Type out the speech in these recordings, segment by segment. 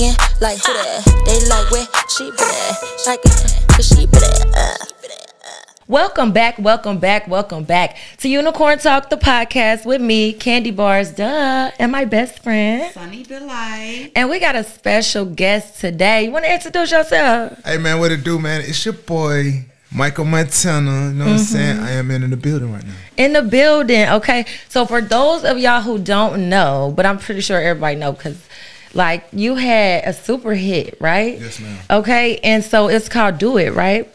asking, like who that? They like where she been at? Like, cause she been at. Uh. Welcome back, welcome back, welcome back to Unicorn Talk, the podcast with me, Candy Barz, duh, and my best friend. Sunny Delight. And we got a special guest today. You want to introduce yourself? Hey man, what it do, man? It's your boy Mykko Montana. You know what I'm saying? I am in, in the building right now. In the building, okay? So for those of y'all who don't know, but I'm pretty sure everybody know because like you had a super hit, right? Yes, ma'am. Okay, and so it's called Do It, right?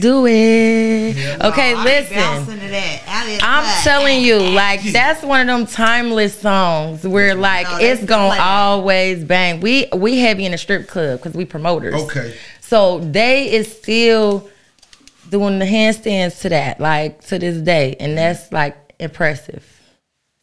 Do it. Okay, Oh, I be listen. to that. I be I'm like, telling you, like that's one of them timeless songs where like No, it's gonna like- always bang. We we heavy in the strip club because we promoters. Okay. So they is still doing the handstands to that, like to this day, and that's like impressive.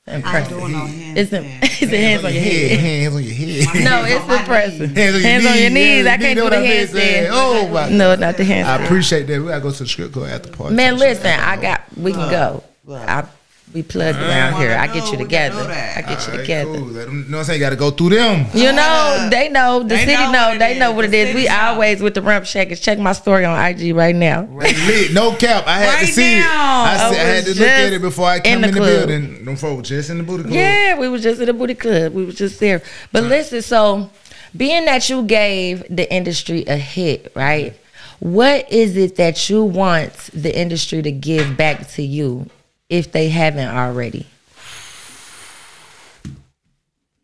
I Impressive. It's a, handstand. it's a hands on your head. Hands on your head. No, it's on my impressive. knees. Hands on your knees. I can't do the handstand. handstand. Oh my No, not the hands. I appreciate that. We gotta go to the script club after party. Man, listen, I got. We can go. I, we plugged around ah. here. I get you We can do together. that. I get you Alright, together. Cool. Let 'em- you know what I'm saying? You gotta go through them. You know, they know. The They city know know. what it They is. know what it is. We city know. always with the rump shakers. Check my story on IG right now. Lit, no cap. I had to see it. now. I, I said, I had to look at it before I in come the in the, building. Them folks just in the booty club. Yeah, we was just in the booty club. We was just there. But listen, so being that you gave the industry a hit, right? What is it that you want the industry to give back to you if they haven't already?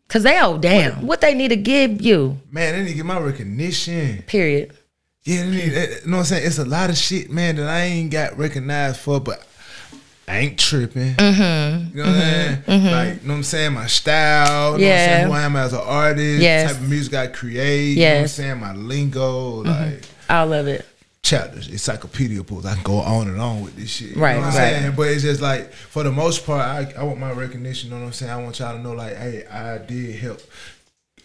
Cause they owe damn. What they need to give you? Man, they need to get my recognition. Period. Yeah, they need, eh, you know what I'm saying? It's a lot of shit, man, that I ain't got recognized for, but I ain't tripping. Mm-hmm. You know what I'm saying? Like, you know what I'm saying? My style, you know what I'm Yeah. saying? Who I am as an artist, Yes. type of music I create, you know what I'm saying? My lingo, like All of it. Chapters, encyclopedia books. I can go on and on with this shit. Right, You know what right. I'm saying? But it's just like, for the most part, I, I want my recognition, you know what I'm saying? I want y'all to know, like, hey, I did help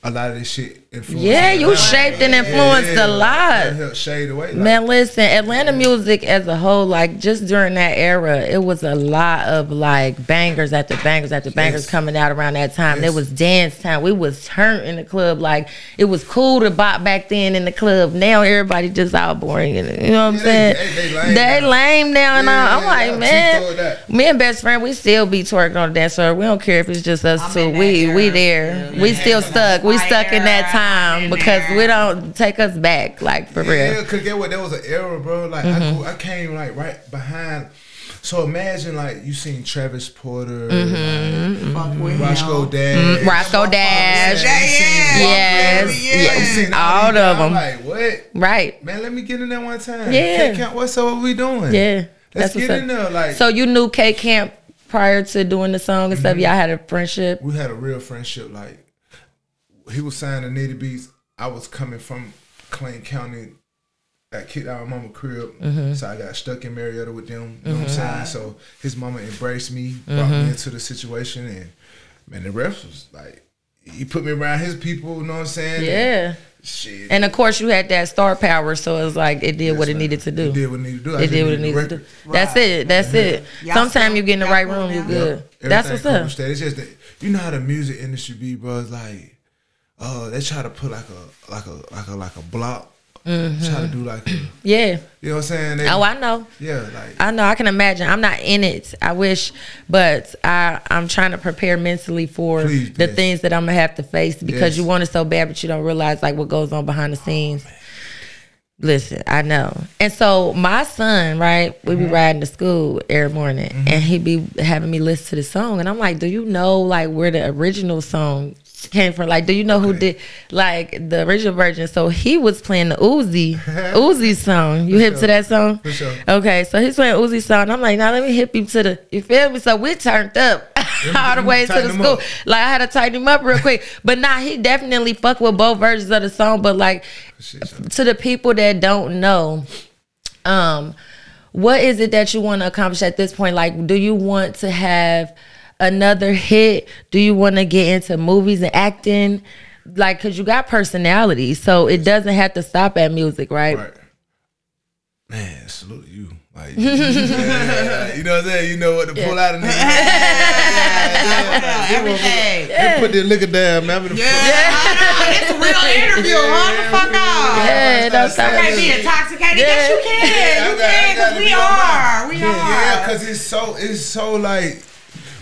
a lot of this shit influence. Yeah, you around. shaped and influenced a lot. I helped shade away. Like, Man, listen, Atlanta music as a whole, like just during that era, it was a lot of like bangers after bangers after bangers Yes. coming out around that time. Yes. It was dance time. We was turned in the club. Like it was cool to bop back then in the club. Now everybody just out boring. and- You know what I'm saying? they- they- they lame They now. lame now and Yeah, all. I'm yeah, like, y'all man, cheap toward that. me and best friend, we still be twerking on the dance floor. We don't care if it's just us I'm two. in that We we there. Yeah. we Yeah. still stuck. We Fire. stuck in that time in because we don't take us back. Like for real. Yeah, cause get what? There was an era, bro. Like Mm-hmm. I, go- I came like right behind. So imagine like you seen Travis Porter, Mm-hmm. Fuck like, with Roscoe him. Dash, Roscoe Dash. Yeah, yeah. Yes. Yeah. Yeah. You seen All of them. Like what? Right. Man, let me get in there one time. Yeah. Can't count. What's up? What we doing? Yeah. Let's That's what's get up. in there. Like So you knew K Camp prior to doing the song and Mm-hmm. stuff. Y'all had a friendship. we had a real friendship. Like he was signing Nitty Beats. I was coming from Clayton County. Got kicked out of my mama crib, Mm-hmm. so I got stuck in Marietta with them. You know what I'm saying? So his mama embraced me, brought Mm-hmm. me into the situation, and man, the rest was like he put me around his people. You know what I'm saying? Yeah. shit. And of course you had that star power, so it was like it did what it man. needed to do. It did what it needed to do. I It did what it needed the to do. record. That's it. That's it. Sometimes you get in the y'all right still room, you down? good. Everything That's what's up. It's just that you know how the music industry be, bro. It's like, uh, they try to put like a like a like a like a block. Try to do like, a, yeah. you know what I'm saying? They, Oh, I know. yeah, like I know. I can imagine. I'm not in it. I wish, but I I'm trying to prepare mentally for Please, the yes. things that I'm gonna have to face because Yes. you want it so bad, but you don't realize like what goes on behind the scenes. Listen, I know. And so my son, right, we Mm-hmm. be riding to school every morning, and he be having me listen to the song, and I'm like, "Do you know like where the original song came from? Like, do you know who did like the original version?" So he was playing the Uzi, Uzi song. You hip to that song? For sure. Okay, so he's playing Uzi song. I'm like, now let me hip him to the. You feel me? So we turned up all the way to the school. up. Like I had to tighten him up real quick. But nah, he definitely fuck with both versions of the song. But like to the people that don't know, um, what is it that you want to accomplish at this point? Like, do you want to have another hit? Do you want to get into movies and acting? Like, cause you got personality, so it doesn't have to stop at music, right? right. Man, salute you. Like, yeah, you know what I'm saying? You know what to pull out of nigga. Everything. They put their liquor down, man. I'm in the Yeah, It's a real an interview. Hold the fuck up. Yeah, don't You sound can't be intoxicated. Yeah. Yes, you can. Yeah, you got- can, because we are. mine. We Yeah, are. cause it's so it's so like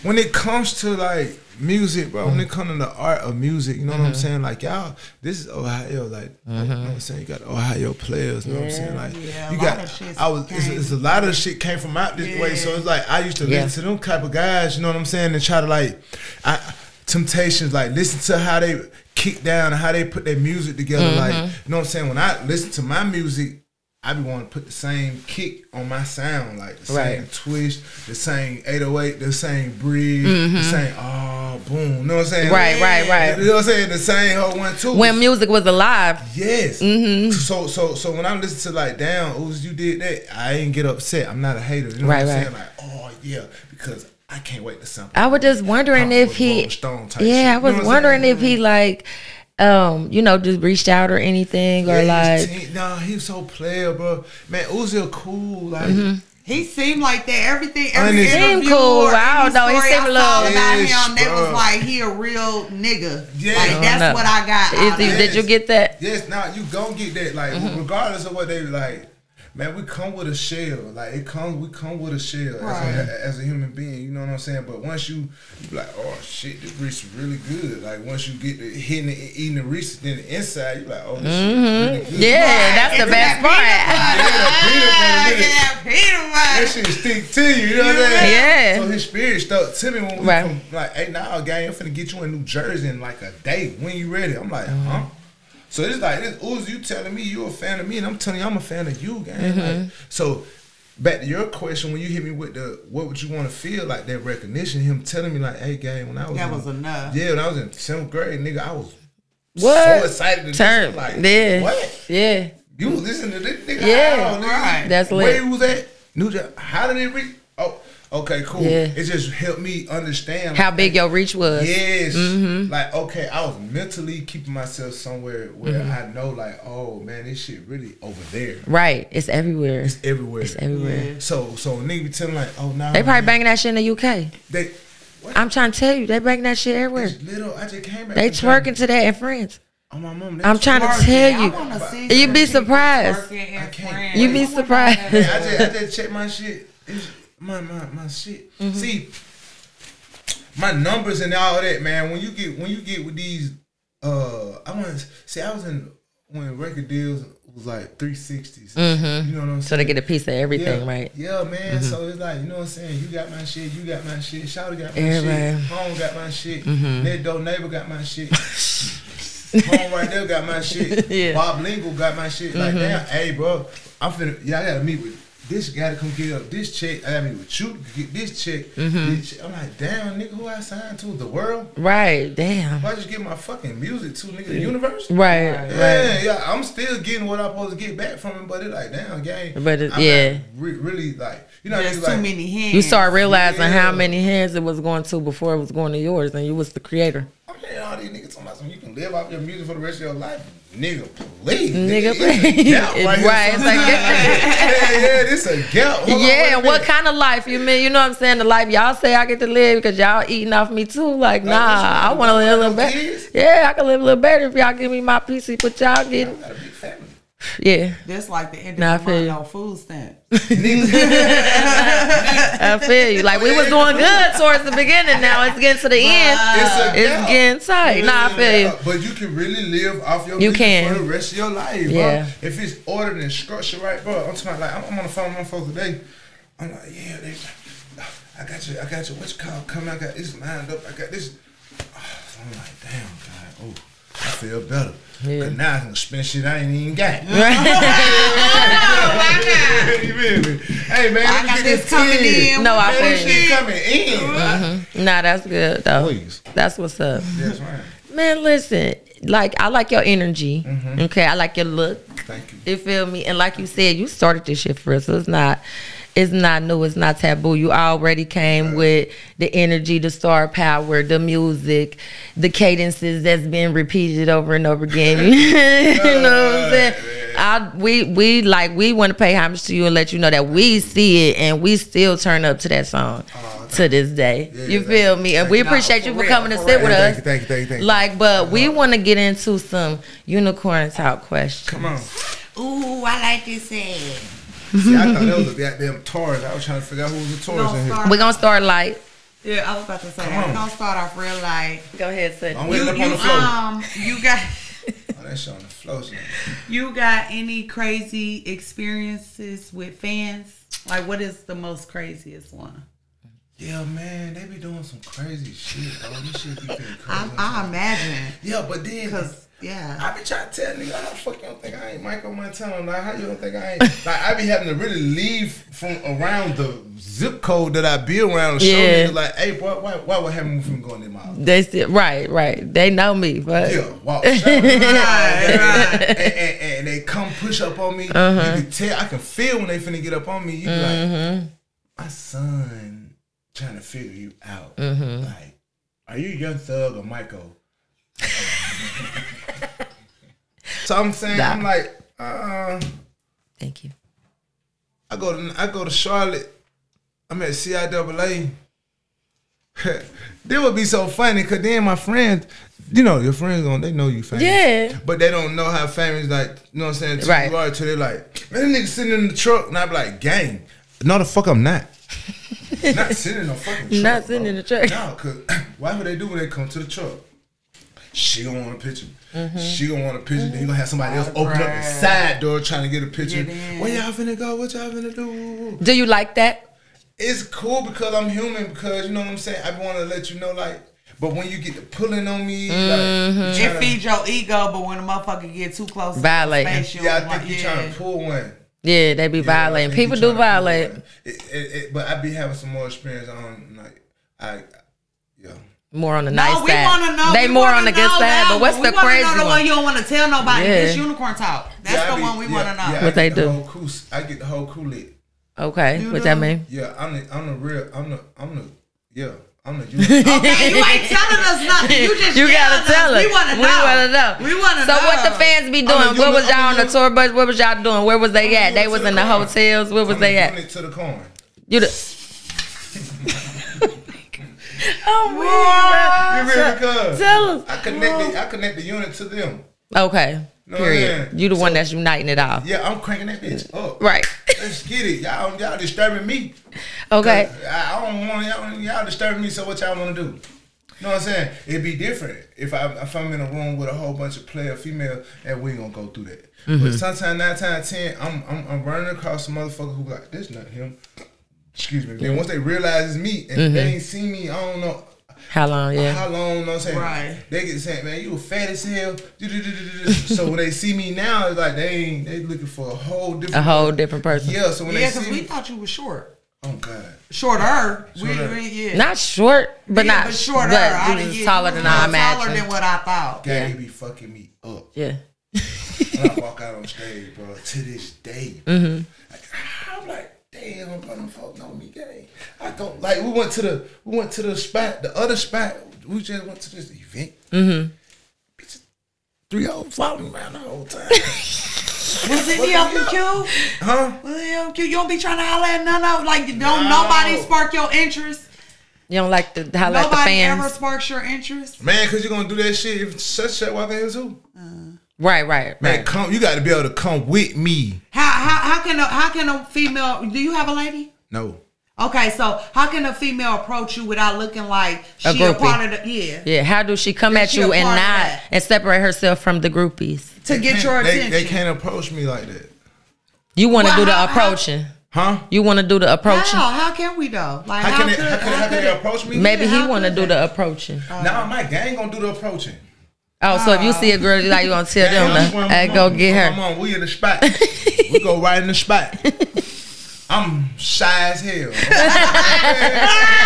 when it comes to like music, bro. When it mm-hmm. comes to the art of music, you know what I'm mm-hmm. saying? Like y'all, this is Ohio. Like you know what I'm mm-hmm. saying, you got Ohio players. You know what I'm saying? Like Yeah, you got. I was. It's, it's a lot of shit came from out this way. So it's like I used to Yeah. listen to them type of guys. You know what I'm saying? And try to like, I Temptations. Like listen to how they kick down and how they put their music together. Like you know what I'm saying? When I listen to my music. I be wanting to put the same kick on my sound, like the same Right. twist, the same 808, the same bridge, the same oh boom. You know what I'm saying? Mm-hmm. Right, right, right. You know what I'm saying? The same whole one too. When music was alive. yes. Mm-hmm. So so so when I listen to like damn, Uzi, you did that, I ain't get upset. I'm not a hater. You know Right, what I'm right. saying? Like, oh yeah, because I can't wait to sample. I was just wondering if he Stone type Yeah. I You was know wondering saying? if he like um, you know, just reached out or anything or Yeah, like he's- nah, he was so player, bro. Man, Uzi a cool like. He seemed like that. Everything, every Honest. interview Seemed cool. or I any don't know. He seemed I a saw little- about Yes, him, that bro. was like he a real nigga. Yeah. like I that's know. what I got. Is out he, of it. did you get that? Yes, now you gon' get that. Like Mm-hmm. regardless of what they like, man, we come with a shell. Like it comes, we come with a shell Right. as, a, as a human being. You know what I'm saying? But once you, you be like, oh shit, this Reese is really good. Like once you get to hitting, it, eating the Reese, then the inside, you like, oh, this shit is really good. Yeah, that's the best that part. Yeah, peanut butter, that That peanut butter. shit stick to you. You know what I'm saying? Yeah. So his spirit stuck to me when we Right. come. Like, hey, now, gang, I'm finna get you in New Jersey in like a day. When you ready? I'm like, Mm-hmm. huh? So it's like this Uzi, you telling me you a fan of me, and I'm telling you I'm a fan of you, gang. Mm-hmm. Like, so back to your question, when you hit me with the what would you want to feel like that recognition, him telling me like, hey, gang, when I was That in- was enough. Yeah, when I was in seventh grade, nigga, I was What? so excited to Turn. Like, yeah. what? Yeah. You was listening to this nigga? Yeah. How, nigga? Right. That's Where lit. he was at? New Jersey. How did it reach? Oh, okay, cool. Yeah. It just helped me understand How big your reach was. Yes. Mm-hmm. Like, okay, I was mentally keeping myself somewhere where Mm-hmm. I know, like, oh man, this shit really over there. Right. It's everywhere. It's everywhere. It's everywhere. So, so nigga be telling like, oh, now They probably banging that shit in the UK. They, what? I'm trying to tell you, they banging that shit everywhere. It's little. I just came back. They from China. twerking to that in France. Oh my mom. I'm trying to tell you. You'd be surprised. twerking in I can't France. You'd be surprised. how I just, I just checked my shit. It's my my my shit. Mm-hmm. See, my numbers and all that, man. When you get when you get with these, uh, I want to see. I was in when record deals was like three You know what I'm saying? Mm-hmm. So they get a piece of everything, yeah, right? Mm-hmm. Yeah, man. So it's like you know what I'm saying. You got my shit. You got my shit. Shouty got my Everybody. shit. Home got my shit. Mm-hmm. Door neighbor got my shit. Home right there got my shit. Yeah. Mm-hmm. Bob Lingle got my shit. Like damn, hey bro, I'm finna. Yeah, I gotta meet with this guy to come get up this check. I gotta meet with you get this check. Mm-hmm. This check. I'm like, damn, nigga, who I signed to? The world? Right. Damn. Why just get my fucking music to nigga? The universe? Right. Yeah, Right. yeah, I'm still getting what I'm supposed to get back from him, but it like damn gang. But it- I'm yeah. not re- really like you know, There's too like, many hands. You start realizing how many hands it was going to before it was going to yours, and you was the creator. I'm hearing all these niggas talking about some you can live off your music for the rest of your life. Nigga, please. Nigga, it's please. right, Right, it's like- yeah, yeah, this a gap. Hold yeah, a what minute. kind of life you mean? You know what I'm saying? The life y'all say I get to live because y'all eating off me too. Like, nah, I want to live a little better. Yeah, I can live a little better if y'all give me my PC, but y'all get I got a big family. yeah. That's like the end Nah, of the feel month you. on food stamp. I feel you. Like we was doing good towards the beginning. Now it's getting to the end. It's It's getting tight. Nah, I feel you. But you can really live off your You can. for the rest of your life, Yeah. bro. If it's ordered and structured right, bro. I'm talking like I'm, I'm on the phone with my folks today. I'm like, yeah, they, I got you, I got you. What you call coming? I got this lined up. I got this. Oh, I'm like, damn, God. Oh, I feel better. Yeah. Cause now I can spend shit I ain't even got. Oh, you feel me? Hey man, I got get this coming tin. in. No, I Man, this feel you. shit coming in. Nah, that's good though. Please. That's what's up. That's right. Man, listen. Like I like your energy. Mm-hmm. Okay, I like your look. Thank you. You feel me? And like you said, you started this shit for us. So it's not it's not new, it's not taboo. You already came with the energy, the star power, the music, the cadences that's been repeated over and over again. you know what I'm saying? I, we we like we want to pay homage to you and let you know that we see it and we still turn up to that song. Oh, Aw, to this day. Yeah, you like- feel me? And we No, appreciate you for for real, coming to for sit real. with Thank us. you, thank you, thank you, thank you. Like, but we uh-huh. want to get into some unicorn talk questions. Come on. Ooh, I like this ad. See, I thought that was a goddamn Taurus. I was trying to figure out who was a Taurus in here. We're gonna start light. Yeah, I was about to say that. We're gonna start off real light. Go ahead, say. I'm You, waiting up on you the floor. um, you got Oh, that shit on the floor. son. you got any crazy experiences with fans? Like, what is the most craziest one? Yeah, man, they be doing some crazy shit, bro. This shit be crazy. I, I imagine, yeah, but then, cause yeah, I be trying to tell nigga, how the fuck you don't think I ain't Mykko Montana? Like, how you don't think I ain't? like, I be having to really leave from around the zip code that I be around and show Yeah. niggas like, hey, boy, why, why would have me from going in my house? They still right, right. They know me, but Yeah, walk. shout out. and, and, and, they come push up on me. Uh-huh. You can tell, I can feel when they finna get up on me. You be Mm-hmm. like, my son trying to figure you out. Mm-hmm. Like, are you Young Thug or Mykko? so I'm saying. I'm like, uh, thank you. I go to I go to Charlotte. I'm at CIAA. That would be so funny because then my friends, you know, your friends on they know you famous. Yeah. But they don't know how famous like you know what I'm saying to Right. you are till they're like, man, that nigga sitting in the truck and I be like, gang. No the fuck I'm not. Not sitting in no fucking truck. Not sitting bro. in the truck. No, cause why would they do when they come to the truck? She gonna want a picture. Mm-hmm. She gonna want a picture. Then you gonna have somebody else open up the side door trying to get a picture. Get. Where y'all finna go? What y'all finna do? Do you like that? it's cool because I'm human because you know what I'm saying. I want to let you know like, but when you get the pulling on me, Mm-hmm. like, you it tryna- feeds your ego, but when a motherfucker get too close, to the Violating. space, yeah, I think want- you yeah. trying to pull one. Yeah, they be Yeah, violating. think People do violate. It, it, it, but I be having some more experience on like I, yeah. More on the No, nice we side. want to know. They we more on the good side. But what's one. the we wanna crazy know the one? one you don't want to tell nobody. Yeah. This unicorn talk. That's Yeah, the be- one we yeah, want to know. Yeah, What they the do. whole cool- I get the whole cool lit. Okay, You what that mean? Yeah, I'm the I'm the real I'm the I'm the yeah I'm the. Okay, you ain't telling us nothing. You just You gotta tell us. us. We want to know. We want to know. We want to So know. what the fans be doing? a Where was y'all on the tour bus? What was y'all doing? Where was they I'm at? They was to in the the hotels. Where was I'm they at? unit to the corn. You the. oh You man, really cuz. Tell us. I connect the, I connect the unit to them. Okay. No, Period. man. You the one that's uniting it all. Yeah, I'm cranking that bitch up. Right. Let's get it. Y'all, y'all disturbing me. Okay. I, I don't want y'all, y'all disturbing me. So what y'all want to do? You know what I'm saying? It'd be different if I if I'm in a room with a whole bunch of player female and we ain't gonna go through that. Mm-hmm. But sometimes nine times ten, I'm, I'm I'm running across some motherfucker who like this not him. Excuse me. Then once they realize it's me and Mm-hmm. they ain't seen me, I don't know How long? Yeah. how long, you know what I'm saying? Right. They get saying, man, you a fat as hell. so when they see me now, it's like they ain't they looking for a whole different A whole different person. Yeah, so when Yeah, they because see we me, thought you was short. oh god. Shorter. Shorter. we, yeah. Not short, but yeah, not but shorter. But I you didn't was get- taller than was I Taller than what I thought. Gang, Yeah. be fucking me up. Yeah. when I walk out on stage, bro, to this day. Mm-hmm. Like, I'm like, damn, bro, them folk know me, gang. I go like we went to the we went to the spot, the other spot. We just went to this event. Mm-hmm. Three old following around the whole time. Was it LQ? huh? Was it LQ? You don't be trying to holler at none of like don't No. nobody spark your interest. You don't like the how like the fans. nobody ever fans. sparks your interest. Man, cause you're gonna do that shit if such shit walk in here too. Right, right, Man, right. come you gotta be able to come with me. How how how can a how can a female? Do you have a lady? No. Okay, so how can a female approach you without looking like she a, groupie. part of the yeah, Yeah, how do she come Is at she you and not and separate herself from the groupies? to They get your they, attention? They can't approach me like that. You want to Well, do the how- how- approaching. Huh? You want to do the approaching. How how can we though? Like How can they, could- how can, how could they approach me? Maybe Yeah, he want to do the approaching. Nah, my gang gonna do the approaching. Oh, so if you see a girl, you like you gonna tell them Gang, to I'm hey, go get her. on, we in the spot. we go right in the spot. I'm shy as hell.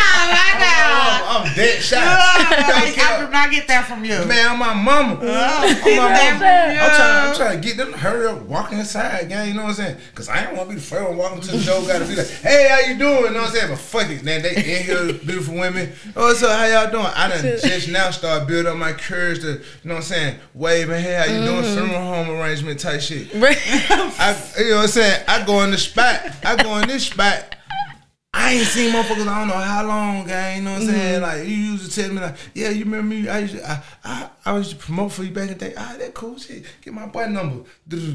Ah, my God. I'm, I'm dead shy. Don't I care. did not get that from you. Man, I'm my mama. Oh, I'm my mama. I'm trying, I'm trying to get them to hurry up, walk inside, gang. You know what I'm saying? Cause I don't want to be the first one walking to the door. Got to be like, hey, how you doing? You know what I'm saying? But fuck it, man. They in here, beautiful women. Oh, what's up? How y'all doing? I done just now start building up my courage to, you know what I'm saying? Waving, hey, how you doing? Funeral home arrangement type shit. I, you know what I'm saying? I go in the spot. I go in this spot. I ain't seen motherfuckers. I don't know how long, gang. You know what I'm saying? Like you used to tell me, like, yeah, you remember me? I used to, I, I, I used to promote for you back in the day. Ah, that cool shit. Get my boy number.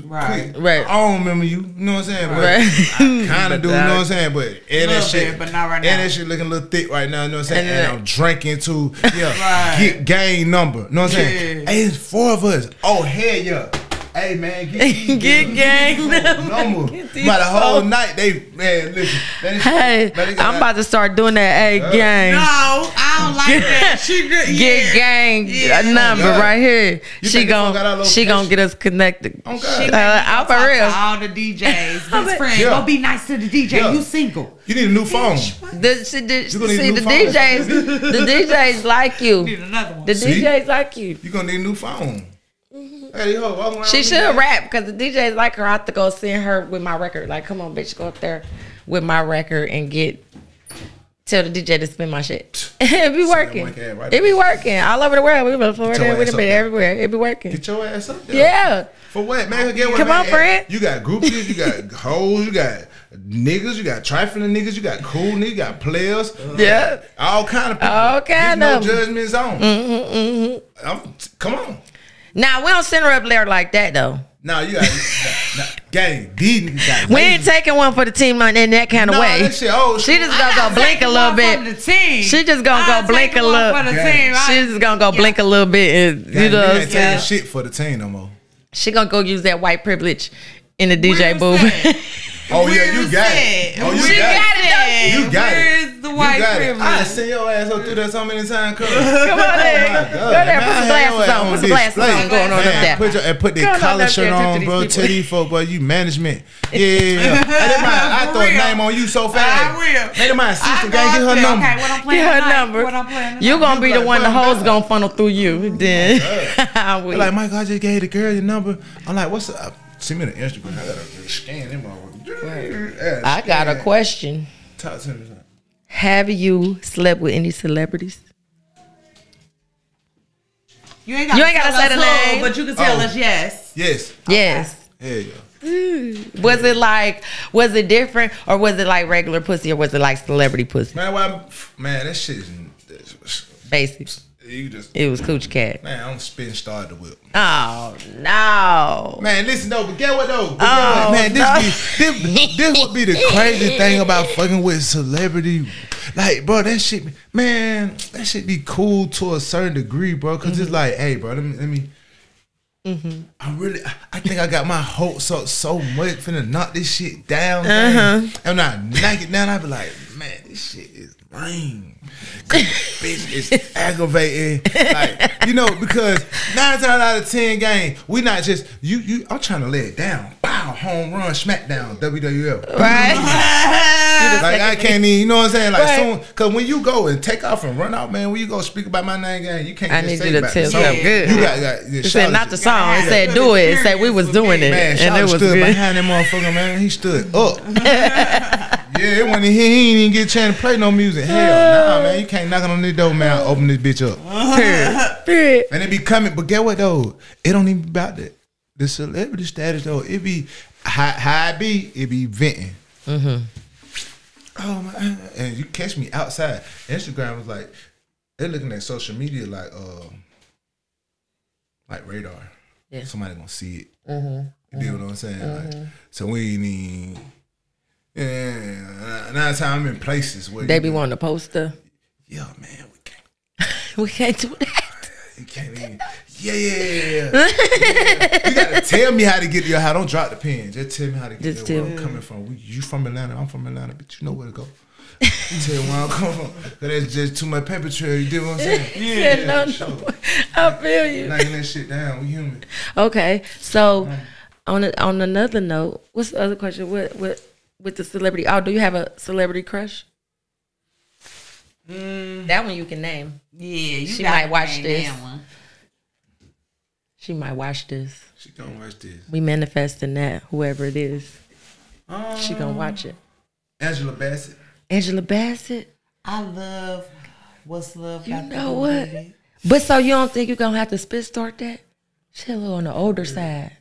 Right. Quick. Right. I don't remember you. You know what I'm saying? But Right. I kind of do. You know what I'm saying? But and that shit, bit, but not right now. And that shit looking a little thick right now. You know what I'm saying? And And, I'm drinking too. Yeah. Right. Get gang number. You know what I'm saying? Yeah. Hey, it's four of us. Oh hell yeah. Hey man, get, these Get gang these folks number. Get By the whole folks. night, they man, listen. that is- Hey, that is- I'm about to start doing that. Hey, gang. No, I don't like that. She good. Get yeah. gang Yeah. a number God. right here. You she think the fuck out gon' she location? gonna get us connected. Oh, She Uh, made me I'm for real. To all the DJs, best friend, Yeah. go be nice to the DJ. Yeah. You single? You need a new phone. The, see, the, You gonna need see, a the phone. DJs, the DJs like you. Need another one. The See? DJs like you. You gonna need a new phone. Hey, yo, She should rap because the DJs like her. I have to go send her with my record. Like, come on, bitch, go up there with my record and get tell the DJ to spin my shit. it be working. right It be working all over the world. We've been Florida. Ass been everywhere. It be working. Get your ass up there. Yeah. For what, man? Get what, Come man? on, friend. You got groupies, you got hoes, you got niggas, you got trifling niggas, you got cool niggas, you got players. Yeah. All kind of people. All kind There's of no judgment zone. Mm-hmm, mm-hmm. I'm, come on. Now we don't send her up there like that though. Now you got nah, nah, gang. These niggas got We ain't taking one for the team in that kind of Nah, way. that shit old She just gonna go blink a little bit. She just gonna go blink a little. For the team. She's just gonna go blink a little bit and Gang, you know we what ain't taking saying? shit for the team no more. She gonna go use that white privilege in the DJ booth. Oh yeah, you got it. Oh, you got, got it. it, You got it. The You white got privilege? it. I seen your ass up through that so many times. Come, Come on oh, there. Go there, put some glasses on. Put some glasses on going on up there. Put your, and put Going that on collar shirt there on, these bro. people. Tell these folk, boy, you management. Yeah, yeah, yeah. Hey, they might, I For throw a name on you so fast. I will. Hey, they might I sister go gang, up get her number. Okay, what I'm playing Get her number. What I'm playing You gonna be the one the button hoes gonna funnel through you. Oh, then They're like, Mykko, I just gave the girl your number. I'm like, what's up? Send me the Instagram. I gotta scan them all. I got a question. Talk to me. Son. Have you slept with any celebrities? You ain't gotta, You ain't gotta tell say us the who, name. but you can tell Oh. us yes. Yes. Yes. Hell yeah. Hmm. Was it like was it different or was it like regular pussy or was it like celebrity pussy? Man, why, man, that shit is. Basic. You just. It was cooch cat. Man, I'm spin start the whip. Oh no. Man, listen though, but get what though? But Oh, what? Man, no. this, be, this this would be the crazy thing about fucking with celebrity. Like, bro, that shit, man, that shit be cool to a certain degree, bro. because Mm-hmm. it's like, hey, bro, let me, let me. I really, I- think I got my hopes up so much finna knock this shit down. Uh-huh. man. And when I knock it down, I be like, man, this shit is lame. bitch is aggravating. Like, you know, because nine times out of ten game, we not just you you I'm trying to lay it down. Wow, home run, smackdown, WWF. Right? Like I can't even, you know what I'm saying? Like Right. soon, cause when you go and take off and run out, man, when you go speak about my name game, you can't. I just need say you to tell song. good. You got, got It said not the song. It Yeah. said do it. Said we was doing it. Man, and it was stood good. behind that motherfucker, man. He stood up. yeah, it wasn't he, he ain't even get a chance to play no music. Hell, nah, man. You can't knock on this door, man. Open this bitch up. Period. Period. And it be coming, but get what though? It don't even be about the the celebrity status though. It be how, how it be. It be venting. Mm-hmm. Oh man, and you catch me outside. Instagram was like they're looking at social media like uh like radar. Yeah. Somebody gonna see it. Mm-hmm. You dig what I'm saying? Like, so we ain't even. Yeah, now time I'm in places where They be wanting to post stuff. Yeah, man, we can't. We can't do that. You can't even. Yeah, yeah, yeah. yeah. You gotta tell me how to get your house. Don't drop the pen. Just tell me how to get Just there. Where I'm coming from. We, you from Atlanta? I'm from Atlanta, but you know where to go. tell you where I'm coming from. That's just too much paper trail. You dig what I'm saying? Yeah, no, for no. sure. I feel you. Knocking that shit down. We human. Okay, so on a, on another note, what's the other question? What what with the celebrity? Oh, do you have a celebrity crush? That one you can name. Yeah, you She might watch name this. one. She might watch this. She gonna watch this. We manifesting that whoever it is, Um, she gonna watch it. Angela Bassett. Angela Bassett. I love what's love. You know what? with. But so you don't think you're gonna have to spit start that? She a little on the older side.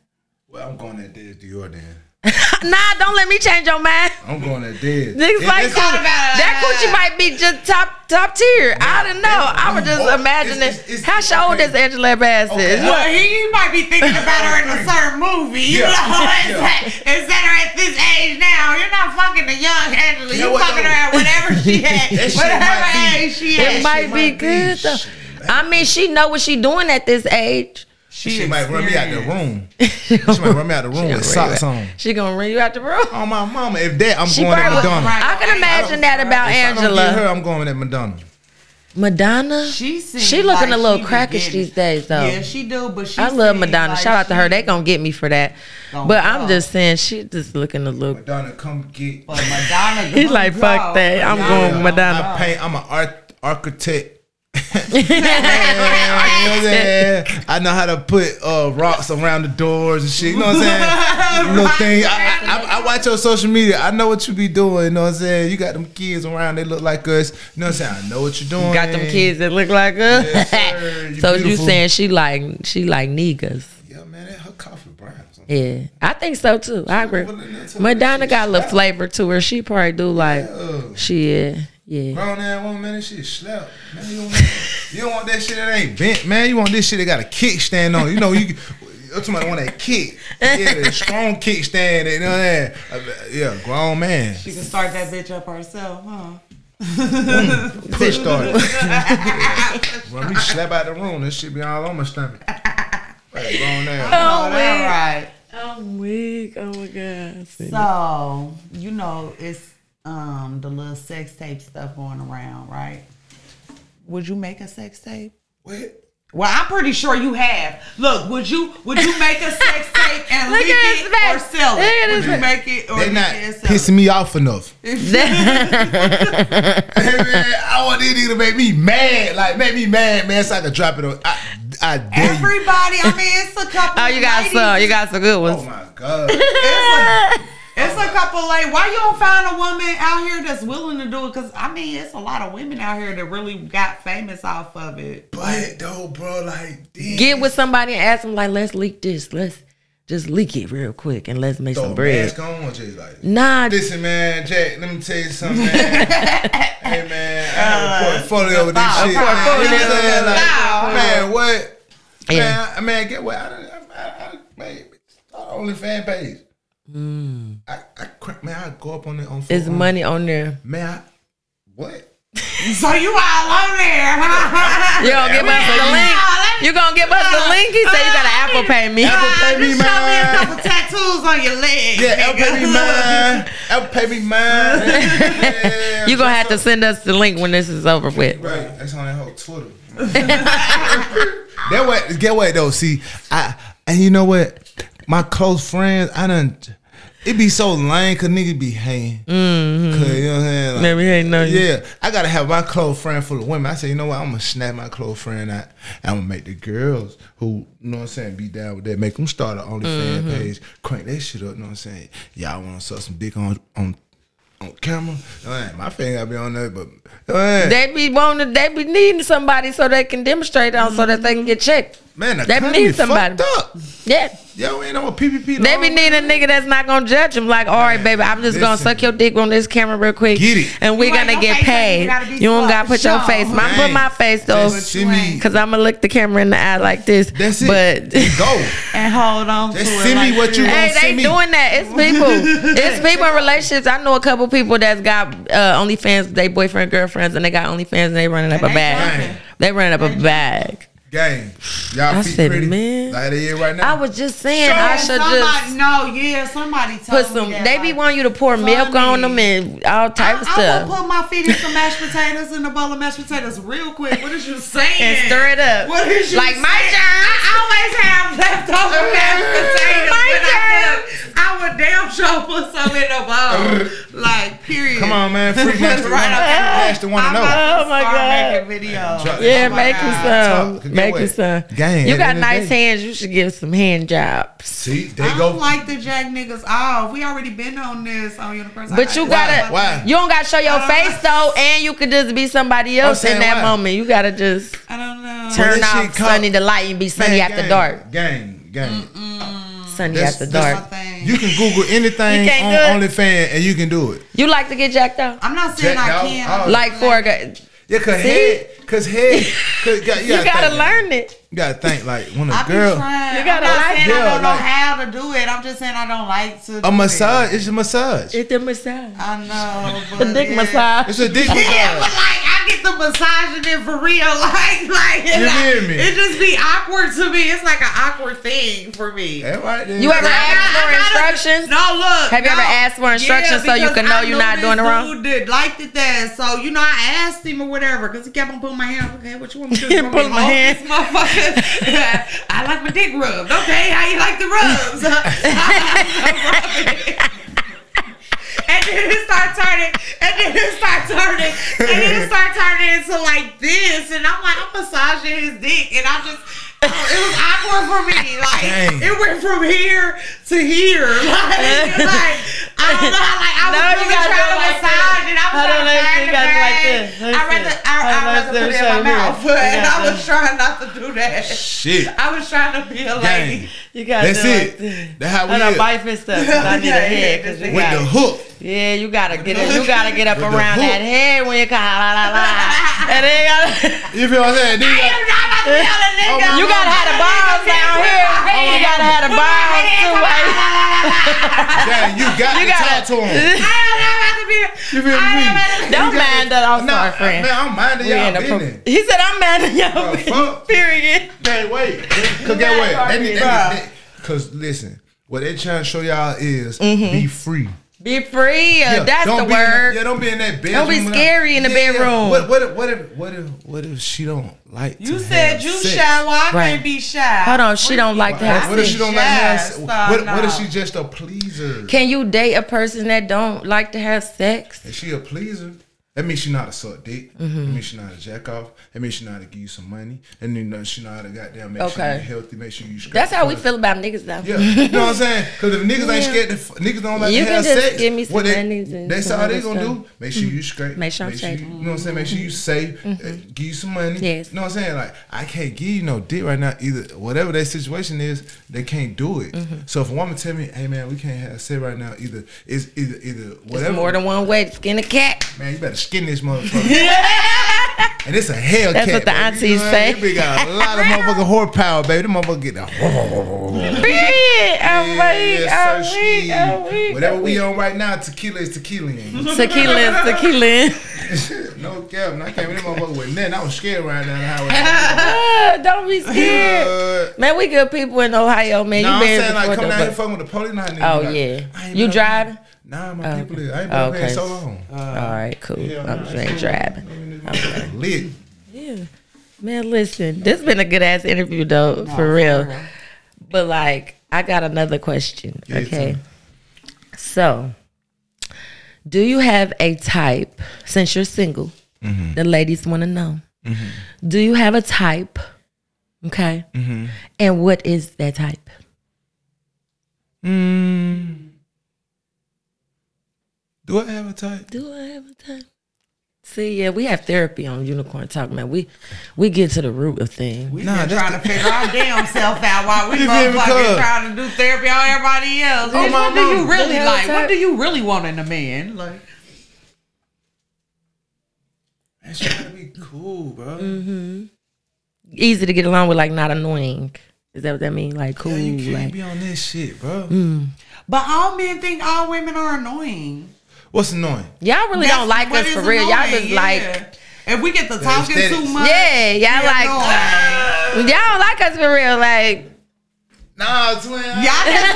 Well, I'm going at this Dior then. nah, don't let me change your mind. I'm going at dead. Niggas It- like it's- coochie. that coochie might be just top top tier. I don't know. I was just imagining it's- it's- how it's- old okay. is Angela Bassett? Okay. Well, he, he might be thinking about her in a certain movie. You Yeah. know, Yeah. instead, instead of at this age now, you're not fucking the young Angela. You know You fucking though? her at whatever she had, That shit whatever might be- age she It might be might be good though. shit. I mean, she know what she doing at this age. She, might run me out the room. She might run me out the room with socks on. She gonna run you out the room. Oh my mama. If that, I'm She going at Madonna. Right. I can imagine that about If I don't get Angela. her, I'm going at Madonna. Madonna. She She looking like a little crackish these days, though. Yeah, she do, but she I love Madonna. like Shout out to her. They gonna get me for that. Gonna But I'm go. just saying, she just looking a little. Madonna, come get. But Madonna, He's like, go. fuck that. I'm going gonna Madonna. go. I paint. I'm an art architect. You know what I'm? I know how to put uh, rocks around the doors and shit. You know what I'm saying? Little thing. I, I, I watch your social media. I know what you be doing. You know what I'm saying? You got them kids around. They look like us. You know what I'm saying? I know what you're doing. Got them kids that look like us. Yes, sir. You so you beautiful. saying she like she like niggas? Yeah, man. That, her coffee brown. Yeah, I think so too. I agree. Well, that's how Madonna got a little flavor to her. She probably do like Yeah. she yeah yeah. Grown ass woman, man, that shit slap. Man, you don't, want, you don't want that shit that ain't bent, man. You want this shit that got a kickstand on it. You know, you somebody want that kick. Yeah, the strong kickstand, you know that. Uh, yeah, grown man. She can start that bitch up herself, huh? Push started. when we slap out the room, this shit be all on my stomach. Right, grown ass. Oh, that right. I'm weak. Oh my god. So you know it's um the little sex tape stuff going around, right? Would you make a sex tape? What? Well, I'm pretty sure you have. Look, would you would you make a sex tape and Look leak at his it or face. sell it? his Would you make it or They leak not it sell pissing me off enough. That- hey man, I want these niggas to make me mad, like make me mad, man, so I can drop it on. I, I dare you. Everybody, I mean, it's a couple. oh, you got ladies, some. You got some good ones. Oh my god. It's a, it's a couple like why you don't find a woman out here that's willing to do it? Because I mean, it's a lot of women out here that really got famous off of it. But though, bro, like damn. Get with somebody and ask them like, let's leak this. Let's just leak it real quick and let's make throw some bread. mask on, or just like. Nah, Listen, man, Jack. Let me tell you something, man. hey, man, I have a portfolio with this Uh, shit. portfolio. You know what I'm saying? Like, Wow. man, what? Yeah. Man, man, get what? I, done- I, I, I, man, start only fan page. I, I, cra- man, I go up on it on. it's money on there. Man, I, what? So you all on there? huh? You gonna give us the link? You gonna give us the link? He said you gotta Apple Pay me. Apple uh, Pay me, Just show me a couple tattoos on your leg. Yeah, Apple pay me mine. Apple pay me mine. You gonna have to send us the link when this is over with. Right, that's on that whole Twitter. that way, get what though? See, I and you know what? My close friends, I done. It be so lame cause niggas be hating. Mm-hmm. Cause you know what I'm saying? Like, hating you. Yeah, I gotta have my close friend full of women. I say, you know what? I'm gonna snap my close friend out. I'm gonna make the girls who, you know what I'm saying, be down with that. Make them start an OnlyFans Mm-hmm. page, crank that shit up. You know what I'm saying? Y'all wanna suck some dick on on on camera? Uh, my finger gotta be on there, but They be wanting, they be needing somebody so they can demonstrate on so that they can get checked. man, the they need somebody. fucked up. Yeah. Yo, ain't no PPP. They be loan. needing a nigga that's not gonna judge them. Like, all right, baby, I'm just gonna suck your dick on this camera real quick, Get it. and we're You gonna get paid. you You don't gotta put your show. face. Mine put my face though, Just send me. cause I'm gonna look the camera in the eye like this. That's it. But Go. And hold on Just send me like what you this. Hey, they me. doing that. It's people. it's people in relationships. I know a couple people that's got uh, OnlyFans, they boyfriend, girlfriends, and they got OnlyFans and they running up And a bag. jumping. They running up a bag. Gang. Y'all I feet said, pretty. man. Like they is right now. I was just saying, Yeah, I should somebody, just no, yeah, somebody told put me some. that, They be like, wanting you to pour milk on them and all type of I, I stuff. will put my feet in some mashed potatoes in a bowl of mashed potatoes real quick. What is you saying? and stir it up. What is you like my saying? germs. I always have leftover mashed potatoes. My when I cook. I would damn sure put some in a bowl. like, period. Come on, man. Free master Right wanna, up there. master wanna I'm know. about to Oh, my start God. making videos. Drop- Yeah, Oh make me some. Talk. Get Make me some. Gang, you got the end of the nice day. hands. You should give some hand jobs. See, they I go. don't like the jack niggas off. We already been on this on Universal. But you gotta, Why? you don't gotta show your uh, face though, and you could just be somebody else in that why? moment. You gotta just I don't know. turn off shit sunny the light and be sunny Man, after gang, dark. Gang, gang. Sunny That's- after dark. You can Google anything You can't on? OnlyFans and you can do it. You like to get jacked up? I'm not saying Jack I can't. Oh. Like for a guy. Yeah, cause See? head, cause head, cause you gotta, You gotta think, learn it. You gotta think like when a I be girl, trying. You gotta I'm not like saying. I don't know Like- how to do it. I'm just saying I don't like to. do a it. massage, it's a massage. It's a massage. I know. The but dick yeah. massage. It's a dick Yeah, massage. But like I the massaging it for real, like like You hear me? It just be awkward to me. It's like an awkward thing for me. That right there. You ever I asked for instructions? No, look. Have you ever asked for instructions so you can know you're not doing it wrong? Dude that liked it that, so you know I asked him or whatever because he kept on putting my hand. Okay, what you want me to do? You want Pulling my hold hand. motherfucker? I like my dick rubbed. Okay, how you like the rubs? And then it start turning, and then it start turning, and then it start turning into like this, and I'm like, I'm massaging his dick, and I just, it was awkward for me. Like Dang. it went from here to here. Like, like I don't know. Like I was No, you really gotta trying to it like massage it. I was Hold on, trying let me to you gotta do like this. I rather. I, I rather put it, it in my me. mouth, but got I was trying not to do that. Shit. I was trying to be a Dang. lady. You gotta That's it. like this. That's how we Hold on, is. bite fist stuff. 'cause I need a head. yeah, 'cause yeah. you With got the hook. Yeah, you gotta get it. You gotta get up around hook. that head when you call la la la. And then you gotta, You feel what I'm saying? Then you got- am not about to be on a nigga. you gotta have the balls down here. You gotta have the balls too. Like, Dang, you got you to gotta. talk to him. I am not about to be. You feel I me? not about to Don't mind that. I'm Nah, sorry, friend. Man, I'm minding y'all in the pro- business. he said I'm mad at Oh, y'all. fuck. Period. Hey, wait. Cause get what? They need, they Bruh. need, they, Cause listen, what they trying to show y'all is Mm-hmm. be free. Be free. Yeah, That's the be in word. yeah, don't be in that bedroom. Don't be without- scary in the bedroom. What, what, if, what if what if what if she don't like? You to said have you sex? shy. Well, I Right. can't be shy. Hold on, she don't like to have What if she don't like to have Yes, sex? uh, What, what if she just a pleaser? Can you date a person that don't like to have sex? Is she a pleaser? That means she know how to suck dick. Mm-hmm. That means she know how to jack off. That means she know how to give you some money. And then she know how to goddamn make sure Okay. you healthy, make sure you straight. That's how we feel about niggas though. Yeah, you know what I'm saying? Because if niggas ain't scared, to, niggas don't like You to can have just sex. give me some what they, money and That's all they gonna stuff. do. Make sure you straight. Make sure I'm you, straight. you know what I'm saying? Make sure you safe. uh, give you some money. Yes. You know what I'm saying? Like I can't give you no dick right now. Either whatever that situation is, they can't do it. Mm-hmm. So if a woman tell me, "Hey man, we can't have sex right now," either it's either either whatever. There's more than one way to skin a cat. Man, you better skin this motherfucker. and it's a Hellcat. That's what the aunties You know say. They got a lot of motherfucking horsepower, baby. The motherfucker get the. Period. I'm weak. I'm weak. I'm weak. Whatever we on right now, tequila is tequila. Tequila, is tequila. no cap. I came in this motherfucker with nothing. I was scared right down the highway. Don't be scared. Man, we good people in Ohio, man. no, you I'm saying like come down here fucking with the police. Nah, nigga, Oh, yeah. You driving? Nah, my Oh, people. okay. Is, I ain't been up here Okay. so long. All right, cool. Yeah, I'm nah, just ain't driving. Okay. Lit. Yeah. Man, listen, this has been a good ass interview though, for real. But like, I got another question. Yeah, okay. So, do you have a type since you're single? Mm-hmm. The ladies want to know. Do you have a type? Okay. Mm-hmm. And what is that type? Mm. Do I have a type? Do I have a type? See, yeah, we have therapy on Unicorn Talk, man. We we get to the root of things. We Nah, been trying the- to figure our damn self out while we You feel motherfucking trying to do therapy on everybody else. Oh, what do you really They like? What do you really want in a man? Like, Man, she gotta be cool, bro. Mm-hmm. Easy to get along with, like not annoying. Is that what that mean? Like cool, Yeah, you can't like be on this shit, bro. Mm. but all men think all women are annoying. What's annoying? y'all really That's don't like us for real. Y'all just yeah. like if we get to talking too much. yeah, y'all we like annoying. y'all don't like us for real. Like Nah, twin. Y'all just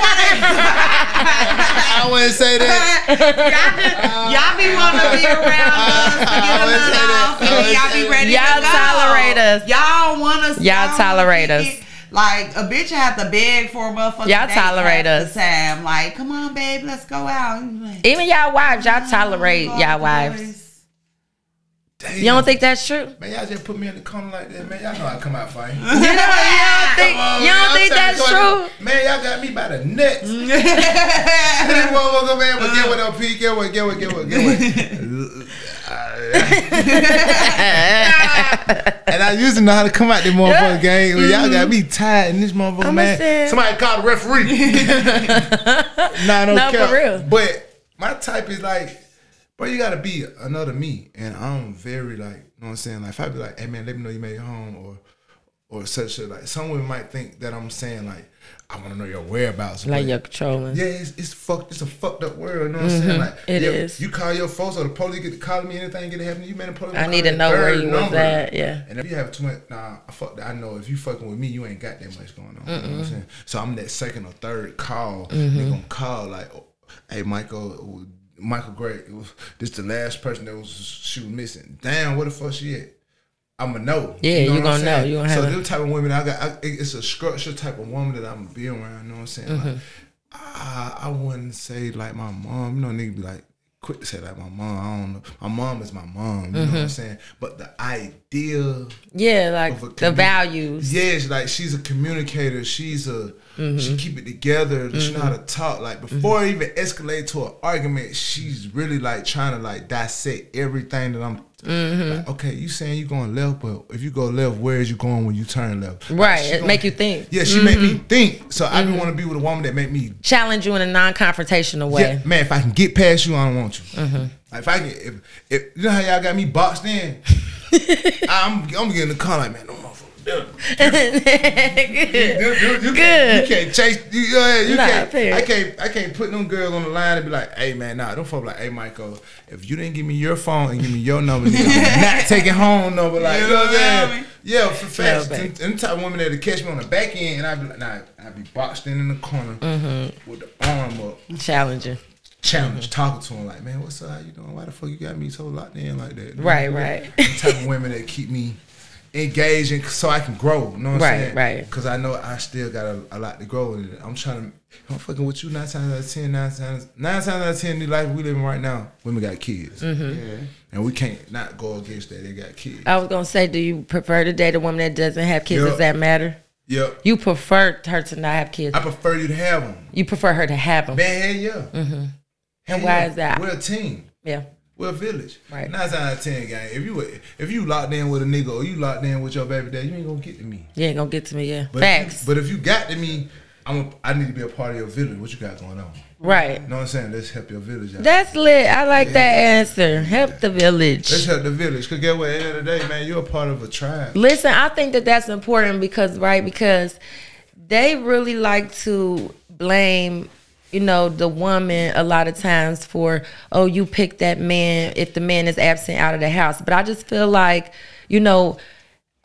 I wouldn't say that. y'all just uh, y'all be want to be around us to get I a would say off, and y'all be ready Y'all to go. tolerate us. Y'all want us. Y'all wanna tolerate be- us. Like a bitch have to beg for a motherfucker. Y'all tolerate us. The time. Like, come on, babe, let's go out. Like, even y'all wives, y'all tolerate y'all boys. wives. Damn. You don't think that's true? Man, y'all just put me in the corner like that, man. Y'all know I come out fine. You don't, you don't think, on, you man. don't think that's true? out- Man, y'all got me by the nuts. this motherfucker, man. But get what, LP? Get what? Get what? Get what? Get what? and I used to know how to come out this motherfucker game. Well, Y'all got me mm-hmm. tired in this motherfucker, man. Somebody called the referee. nah, no, No, for real. But my type is like, bro, you gotta be another me. And I'm very like, you know what I'm saying? Like if I be like, hey man, let me know you made it home or or such shit. Like some women might think that I'm saying like, I wanna know your whereabouts. Like you're controlling. yeah, it's, it's fucked. It's a fucked up world. You know what I'm saying? Like, Mm-hmm. It yeah, is. You call your folks or the police get to calling me, anything get to happen, you man, the police. I need to know where you was at, yeah. And if you have too much, nah, I fuck that. I know if you fucking with me, you ain't got that much going on. You know what I'm saying? So I'm that second or third call. Mm-hmm. They gonna call like, oh, hey, Michael, Michael Gray, it was, this the last person that was she was missing. Damn, where the fuck she at? I'ma know. Yeah, you what I'm gonna know. You gonna so have a- them type of women, I got. I, it's a structured type of woman that I'm gonna be around. You know what I'm saying? Mm-hmm. Like, I, I wouldn't say like my mom. You know, nigga be like quick to say like my mom. I don't know. My mom is my mom. You know Mm-hmm. what I'm saying? But the idea, Yeah, like a the values. Yeah, yes, like she's a communicator. She's a Mm-hmm. she keep it together. She know how to talk. Like before it even escalate to an argument, she's really like trying to like dissect everything that I'm. Mm-hmm. Like, okay, you saying you going left, but if you go left, where is you going when you turn left? Right, it gonna- make you think. Yeah, she make me Mm-hmm. think. So I be want to be with a woman that make me Challenge you in a non-confrontational way. yeah, man, if I can get past you, I don't want you. Like, if I can, if, if you know how y'all got me boxed in, I'm I'm getting the car like, man, no motherfucker. Good. You, you, you Good. Can't, you can't chase. You, uh, you Nah, can't. period. I can't. I can't put them girls on the line and be like, "Hey, man, nah, don't fuck like, hey, Michael, if you didn't give me your phone and give me your number, nigga, I'm not taking home number." Like, you know what I'm saying? Yeah, for facts. babe. Them, them type of women that catch me on the back end, and I'd be like, nah, I'd be boxed in in the corner Mm-hmm. with the arm up Challenging. challenge, talking to him like, man, what's up? How you doing? Why the fuck you got me so locked in like that? Right, right. The type of women that keep me engaged and so I can grow. You know what Right, I'm saying? right. right. Because I know I still got a, a lot to grow. And I'm trying to. I'm fucking with you nine times out of ten. Nine times, nine times out of ten, the life we living right now, women got kids, Mm-hmm. and we can't not go against that. They got kids. I was gonna say, do you prefer to date a woman that doesn't have kids? Yeah. Does that matter? yep. You prefer her to not have kids. I prefer you to have them. You prefer her to have them. Man, yeah. Mm-hmm. And Hell why yeah. is that? We're a team. Yeah. We're a village. Right. Nine times out of ten, gang. If you if you locked in with a nigga or you locked in with your baby dad, you ain't gonna get to me. You ain't gonna get to me, yeah. But Facts. If you, but if you got to me, I'm a, I need to be a part of your village. What you got going on? right. You know what I'm saying? Let's help your village out. That's lit. I like that answer. Help the village. Let's help the village. Cause get what? At the end of the day, man, you're a part of a tribe. Listen, I think that that's important because, right, because they really like to blame, you know, the woman a lot of times for, oh, you pick that man if the man is absent out of the house. But I just feel like, you know,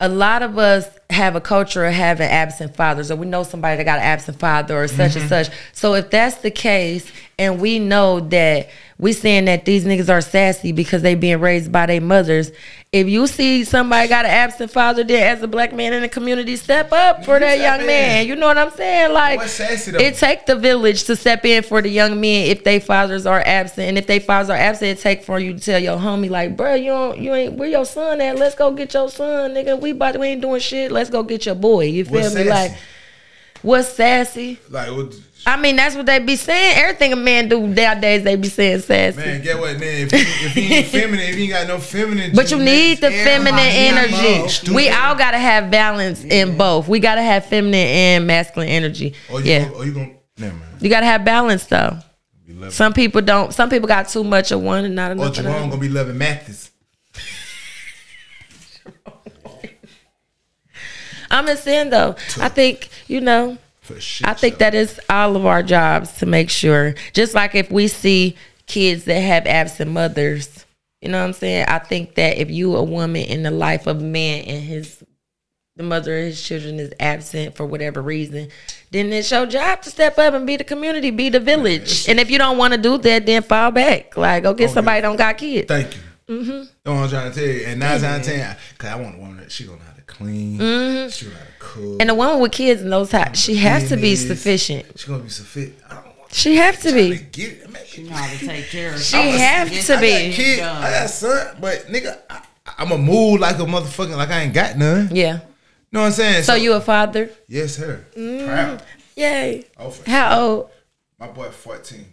a lot of us have a culture of having absent fathers, or we know somebody that got an absent father, or such and mm-hmm. such. So if that's the case, and we know that we saying that these niggas are sassy because they being raised by their mothers, if you see somebody got an absent father, then as a black man in the community, step up for that young in. man. You know what I'm saying? Like sassy it take the village to step in for the young men if they fathers are absent, and if they fathers are absent, it take for you to tell your homie like, bro, you don't, you ain't where your son at? Let's go get your son, nigga. We about we ain't doing shit. Let's go get your boy. You feel What's me? sassy? Like what's sassy? Like, what, I mean, that's what they be saying. Everything a man do nowadays, they be saying sassy. man, get what? Man, if you, if you ain't feminine, if you ain't got no feminine, But you need the feminine energy. We all gotta have balance in both. We gotta have feminine and masculine energy. Or you, Yeah, gonna, or you gonna, never mind. you gotta have balance though. Some people don't. Some people got too much of one and not enough the Jerome gonna be loving Mathis. I'm just saying though. I think you know. For. I think that is all of our jobs to make sure. Just like if we see kids that have absent mothers, you know what I'm saying? I think that if you a woman in the life of a man and his the mother of his children is absent for whatever reason, then it's your job to step up and be the community, be the village. And if you don't want to do that, then fall back. Like go get Okay. somebody don't got kids. Thank you. Mm-hmm. That's what I'm trying to tell you. And nine times out of ten, cause I want a woman that she gonna know how to clean, she gonna know how to cook, Mm-hmm. And a woman with kids knows how she has to be Business. sufficient. she gonna be sufficient. I don't want She have to to be. get it. Man. You know how to take care of her. She yourself. have Get to I be. got kid, I got son, but nigga, I, I'm a move like a motherfucker, like I ain't got none. Yeah. You know what I'm saying? So you a father? yes, sir. Proud. Yay. Oh, for How old? My boy 14.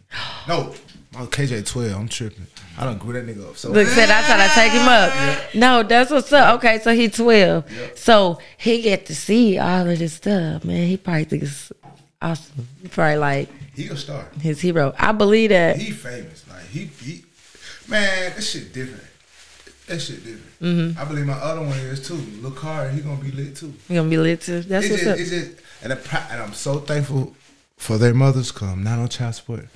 No, my KJ 12. I'm tripping. I don't grew that nigga up. So Look, said I tried to take him up. No, that's what's up. Okay, so he twelve. So he get to see all of this stuff, man. He probably thinks it's awesome. He probably like he a star. his hero. I believe that. He famous. Like he, he man, that shit different. That shit different. Mm-hmm. I believe my other one is too. Lil Car, he gonna be lit too. He gonna be lit too. That's It's what's just, up. it's just, and, I, and I'm so thankful for their mothers come not on child support,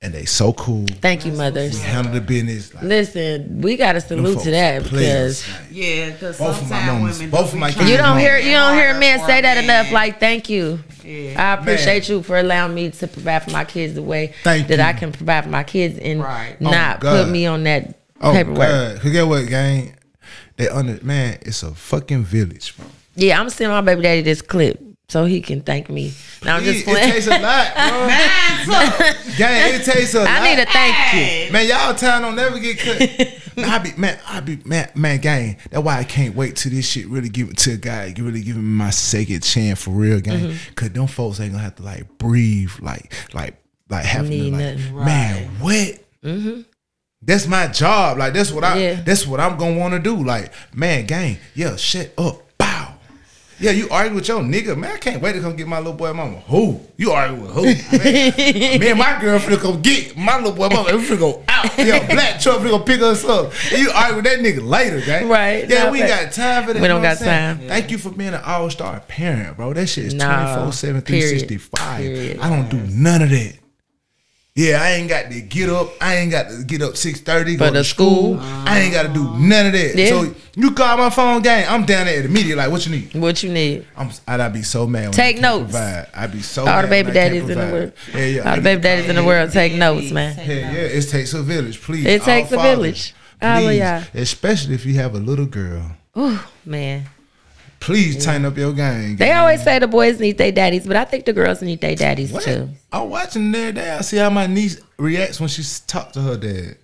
and they so cool. Thank you, mothers. We Handle the business. Like, Listen, we got to salute to that players, because Yeah, because Both of my sometimes mamas- women both of my kids you don't hear you don't hear harder men say that man. enough. Like, thank you. Yeah. I appreciate you for allowing me to provide for my kids the way Thank that you. I can provide for my kids and Right. Oh, not God. put me on that oh paperwork. God, Cause get what, gang? They under man. It's a fucking village, bro. Yeah, I'm sending my baby daddy this clip so he can thank me. Now I'm just playing. it playing. takes a lot, bro. Man's up. gang, it takes a lot. I need a thank you. Man, y'all time don't never get cut. man, I be man, I be man, man, gang. That's why I can't wait till this shit really give it to a guy, really give him my second chance for real, gang. Mm-hmm. Cause them folks ain't gonna have to like breathe, like, like, like having Need to like, nothing. man, what? Mhm. That's my job. Like that's what I. Yeah. That's what I'm gonna want to do. Like, man, gang, yeah, shut up, bow. Yeah, you argue with your nigga, man. I can't wait to come get my little boy mama. Who? You argue with who? Man, me and my girlfriend come get my little boy mama. We finna go out. Yeah, black truck finna go pick us up. And you argue with that nigga later, gang. Right. Yeah, Nah, we got time for that. We don't got time. Thank you for being an all star parent, bro. That shit is Nah, 24 7, period. 365. Period. I don't do none of that. Yeah, I ain't got to get up. I ain't got to get up six thirty go For to the school. school. I ain't got to do ah. none of that. Yeah. So you call my phone, gang. I'm down there immediately. Like, what you need? What you need? I'm. I'd be so mad. When Take notes. Provide. I'd be so. All mad the baby when I daddies in the world. Yeah, yeah. All the baby daddies in the world take notes, man. Hell yeah, it takes a village, please. It All takes a fathers, village. All Please, y'all. especially if you have a little girl. Oh man. Please tighten up your game. They always say the boys need their daddies, but I think the girls need their daddies What? too. I'm watching there. Day. I see how my niece reacts when she talk to her dad. know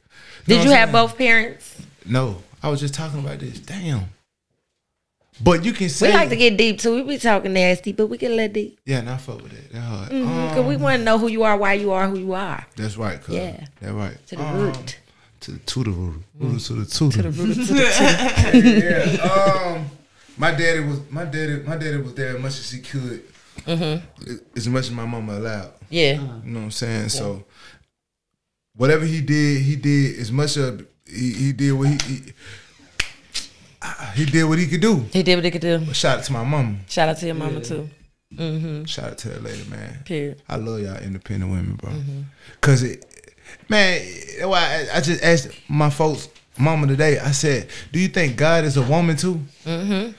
Did you have saying? both parents? No, I was just talking about this. Damn. But you can say, We like to get deep too. We be talking nasty, but we get a little deep. yeah, not fuck with that. That hard. Because Um, we want to know who you are, why you are who you are. that's right. Cuz. Yeah. that's right. To the Um, root. To the to the root. Root to the to the. Root to the yeah. Um, my daddy was my daddy. My daddy was there as much as he could, Mm-hmm. as much as my mama allowed. Yeah. You know what I'm saying? So whatever he did, he did as much of he, he did what he, he he did what he could do. He did what he could do. Shout out to my mama. Shout out to your mama too. Shout out to that lady, man. Period. I love y'all independent women, bro. Mm-hmm. Cause it, man, that's why I, I just asked my folks, mama today. I said, "Do you think God is a woman too?" Mm-hmm.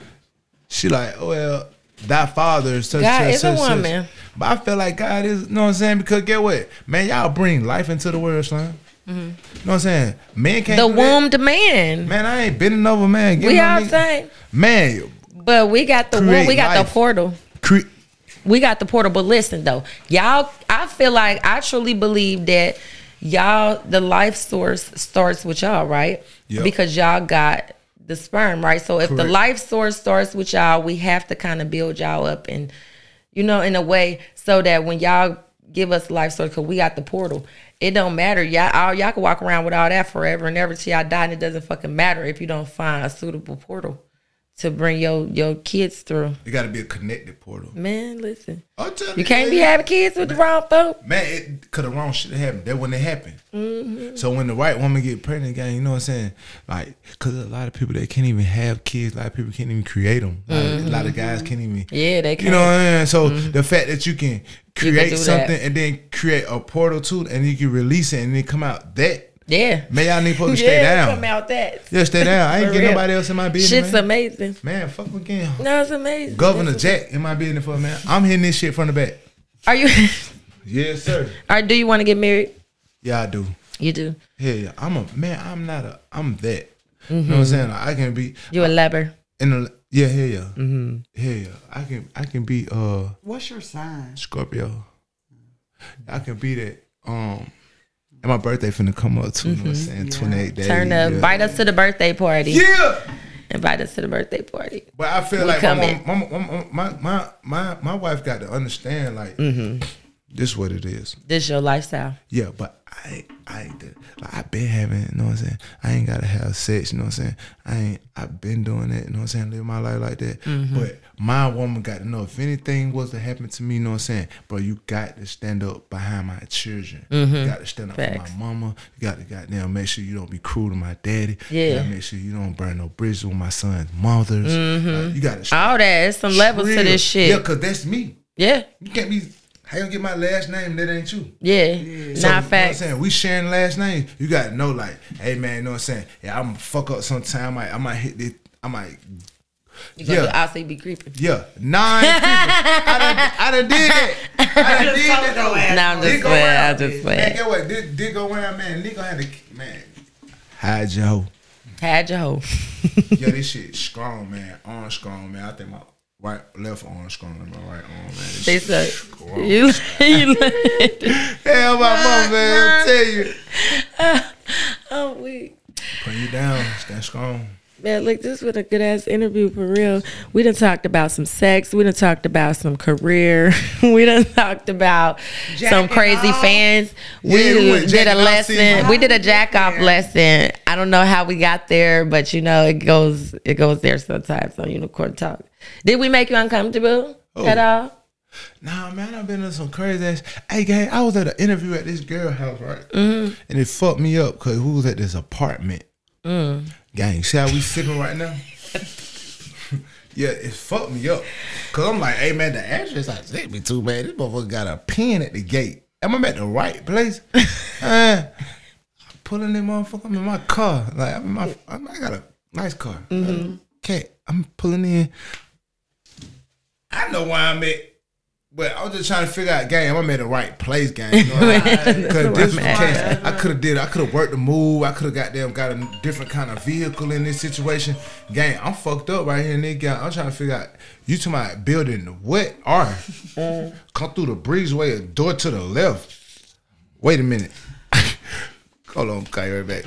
She like, oh, well, thy father is such. God such, is a such, such." woman. But I feel like God is. You know what I'm saying? Because get what, man, y'all bring life into the world, son. You know what I'm saying? Man can't. Mm-hmm. The womb to man. Man, I ain't bending over, man. Give We all saying. Man, But we got the womb. We got life. the portal. cre- we got the portal. But listen though, y'all, I feel like I truly believe that y'all, the life source starts with y'all, right? Yep. Because y'all got the sperm, right? So if the life source starts with y'all, we have to kind of build y'all up and, you know, in a way so that when y'all give us life source, because we got the portal, it don't matter. Y'all, all, y'all can walk around with all that forever and ever till y'all die, and it doesn't fucking matter if you don't find a suitable portal to bring your your kids through. it got to be a connected portal. Man, listen. I'm telling You can't be having kids with the wrong folk. Man, it could have wrong shit have happened. That when it happened. Mm-hmm. So when the right woman get pregnant, again, you know what I'm saying? Like, cause a lot of people they can't even have kids. A lot of people can't even create them. A, lot of, a lot of guys can't even. Mm-hmm. Yeah, they can. You know what can. I'm saying? So the fact that you can can create do that. something and then create a portal to, it and you can release it and then come out that. Yeah. Man, y'all need supposed to stay down. yeah, down. come out that. Yeah, stay down. I ain't For get nobody else in my business. Shit's man. amazing. man, fuck again. No, it's amazing. Governor It's- Jack in my business for man. I'm hitting this shit from the back. Are you? Yes, sir. Or do you want to get married? Yeah, I do. You do. Hell yeah, I'm a man. I'm not a. I'm that. You know what I'm saying? Like, I can be You a lever. in the yeah. Hell yeah. Mm-hmm. Hell yeah. I can. I can be uh What's your sign? Scorpio. I can be that. Um, and my birthday finna come up too. You know what I'm saying? 28 days. Turn up. yeah. Invite us to the birthday party. Yeah. Invite us to the birthday party. But I feel We like my, my, my, my, my, my, my wife got to understand, like, Mm-hmm. This what it is. This your lifestyle. Yeah, but I I ain't the- like I been having, you know what I'm saying? I ain't gotta have sex, you know what I'm saying? I ain't I've been doing that, you know what I'm saying, living my life like that. Mm-hmm. But my woman got to know if anything was to happen to me, you know what I'm saying? Bro, you got to stand up behind my children. You mm-hmm. got to stand up Facts. for my mama. You got to goddamn make sure you don't be cruel to my daddy. You Yeah. gotta make sure you don't burn no bridges with my son's mothers. Mm-hmm. Like, you gotta All that. It's some levels to this shit. Yeah, cause that's me. Yeah. You can't be how you get my last name that ain't you. Yeah. So, you know Not what I'm saying? We sharing last names. You gotta know, like, hey man, you know what I'm saying? Yeah, I'm fuck up sometime. I might, I might hit this. I might, You gonna yeah. do outside be creeping. yeah, nine people. I done, I done did that. I done did told that. your though. ass. Nah, I'm just Dick playing. I'm just Man, playing. get what? Dick, dick go around, man. Nigga had to, man. Hide your hoe. Had your hoe. Yeah, this shit strong, man. Arm strong, man. I think my right, left arm strong than my right arm, man. This They said strong. you. you Hell, my mom, man. I tell you. oh weak. Put you down. Stand strong. Man, look, this was a good ass interview for real. We done talked about some sex. We done talked about some career. we done talked about some crazy off. fans. Yeah, We we did a lesson. We did a jack off Yeah. lesson. I don't know how we got there, but you know it goes it goes there sometimes on Unicorn Talk. Did we make you uncomfortable Oh. at all? Nah, man, I've been in some crazy ass. Hey, gang, I was at an interview at this girl house, right? Mm-hmm. And it fucked me up because we was at this apartment. Gang, see how we sipping right now? yeah, it fucked me up. Cause I'm like, hey man, the address I sent me to, man, this motherfucker got a pin at the gate. Am I at the right place? uh, I'm pulling that motherfucker. I'm in my car. Like I'm in my, I'm, I got a nice car. Okay, I'm pulling in. I know why I'm at. But I was just trying to figure out, game. I'm at the right place, game. You know Because this case. I could have did. I could have worked the move. I could have got them got a different kind of vehicle in this situation. Gang, I'm fucked up right here, nigga. I'm trying to figure out. You to my building what are? Come through the breezeway, a door to the left. Wait a minute. Hold on, call you right back.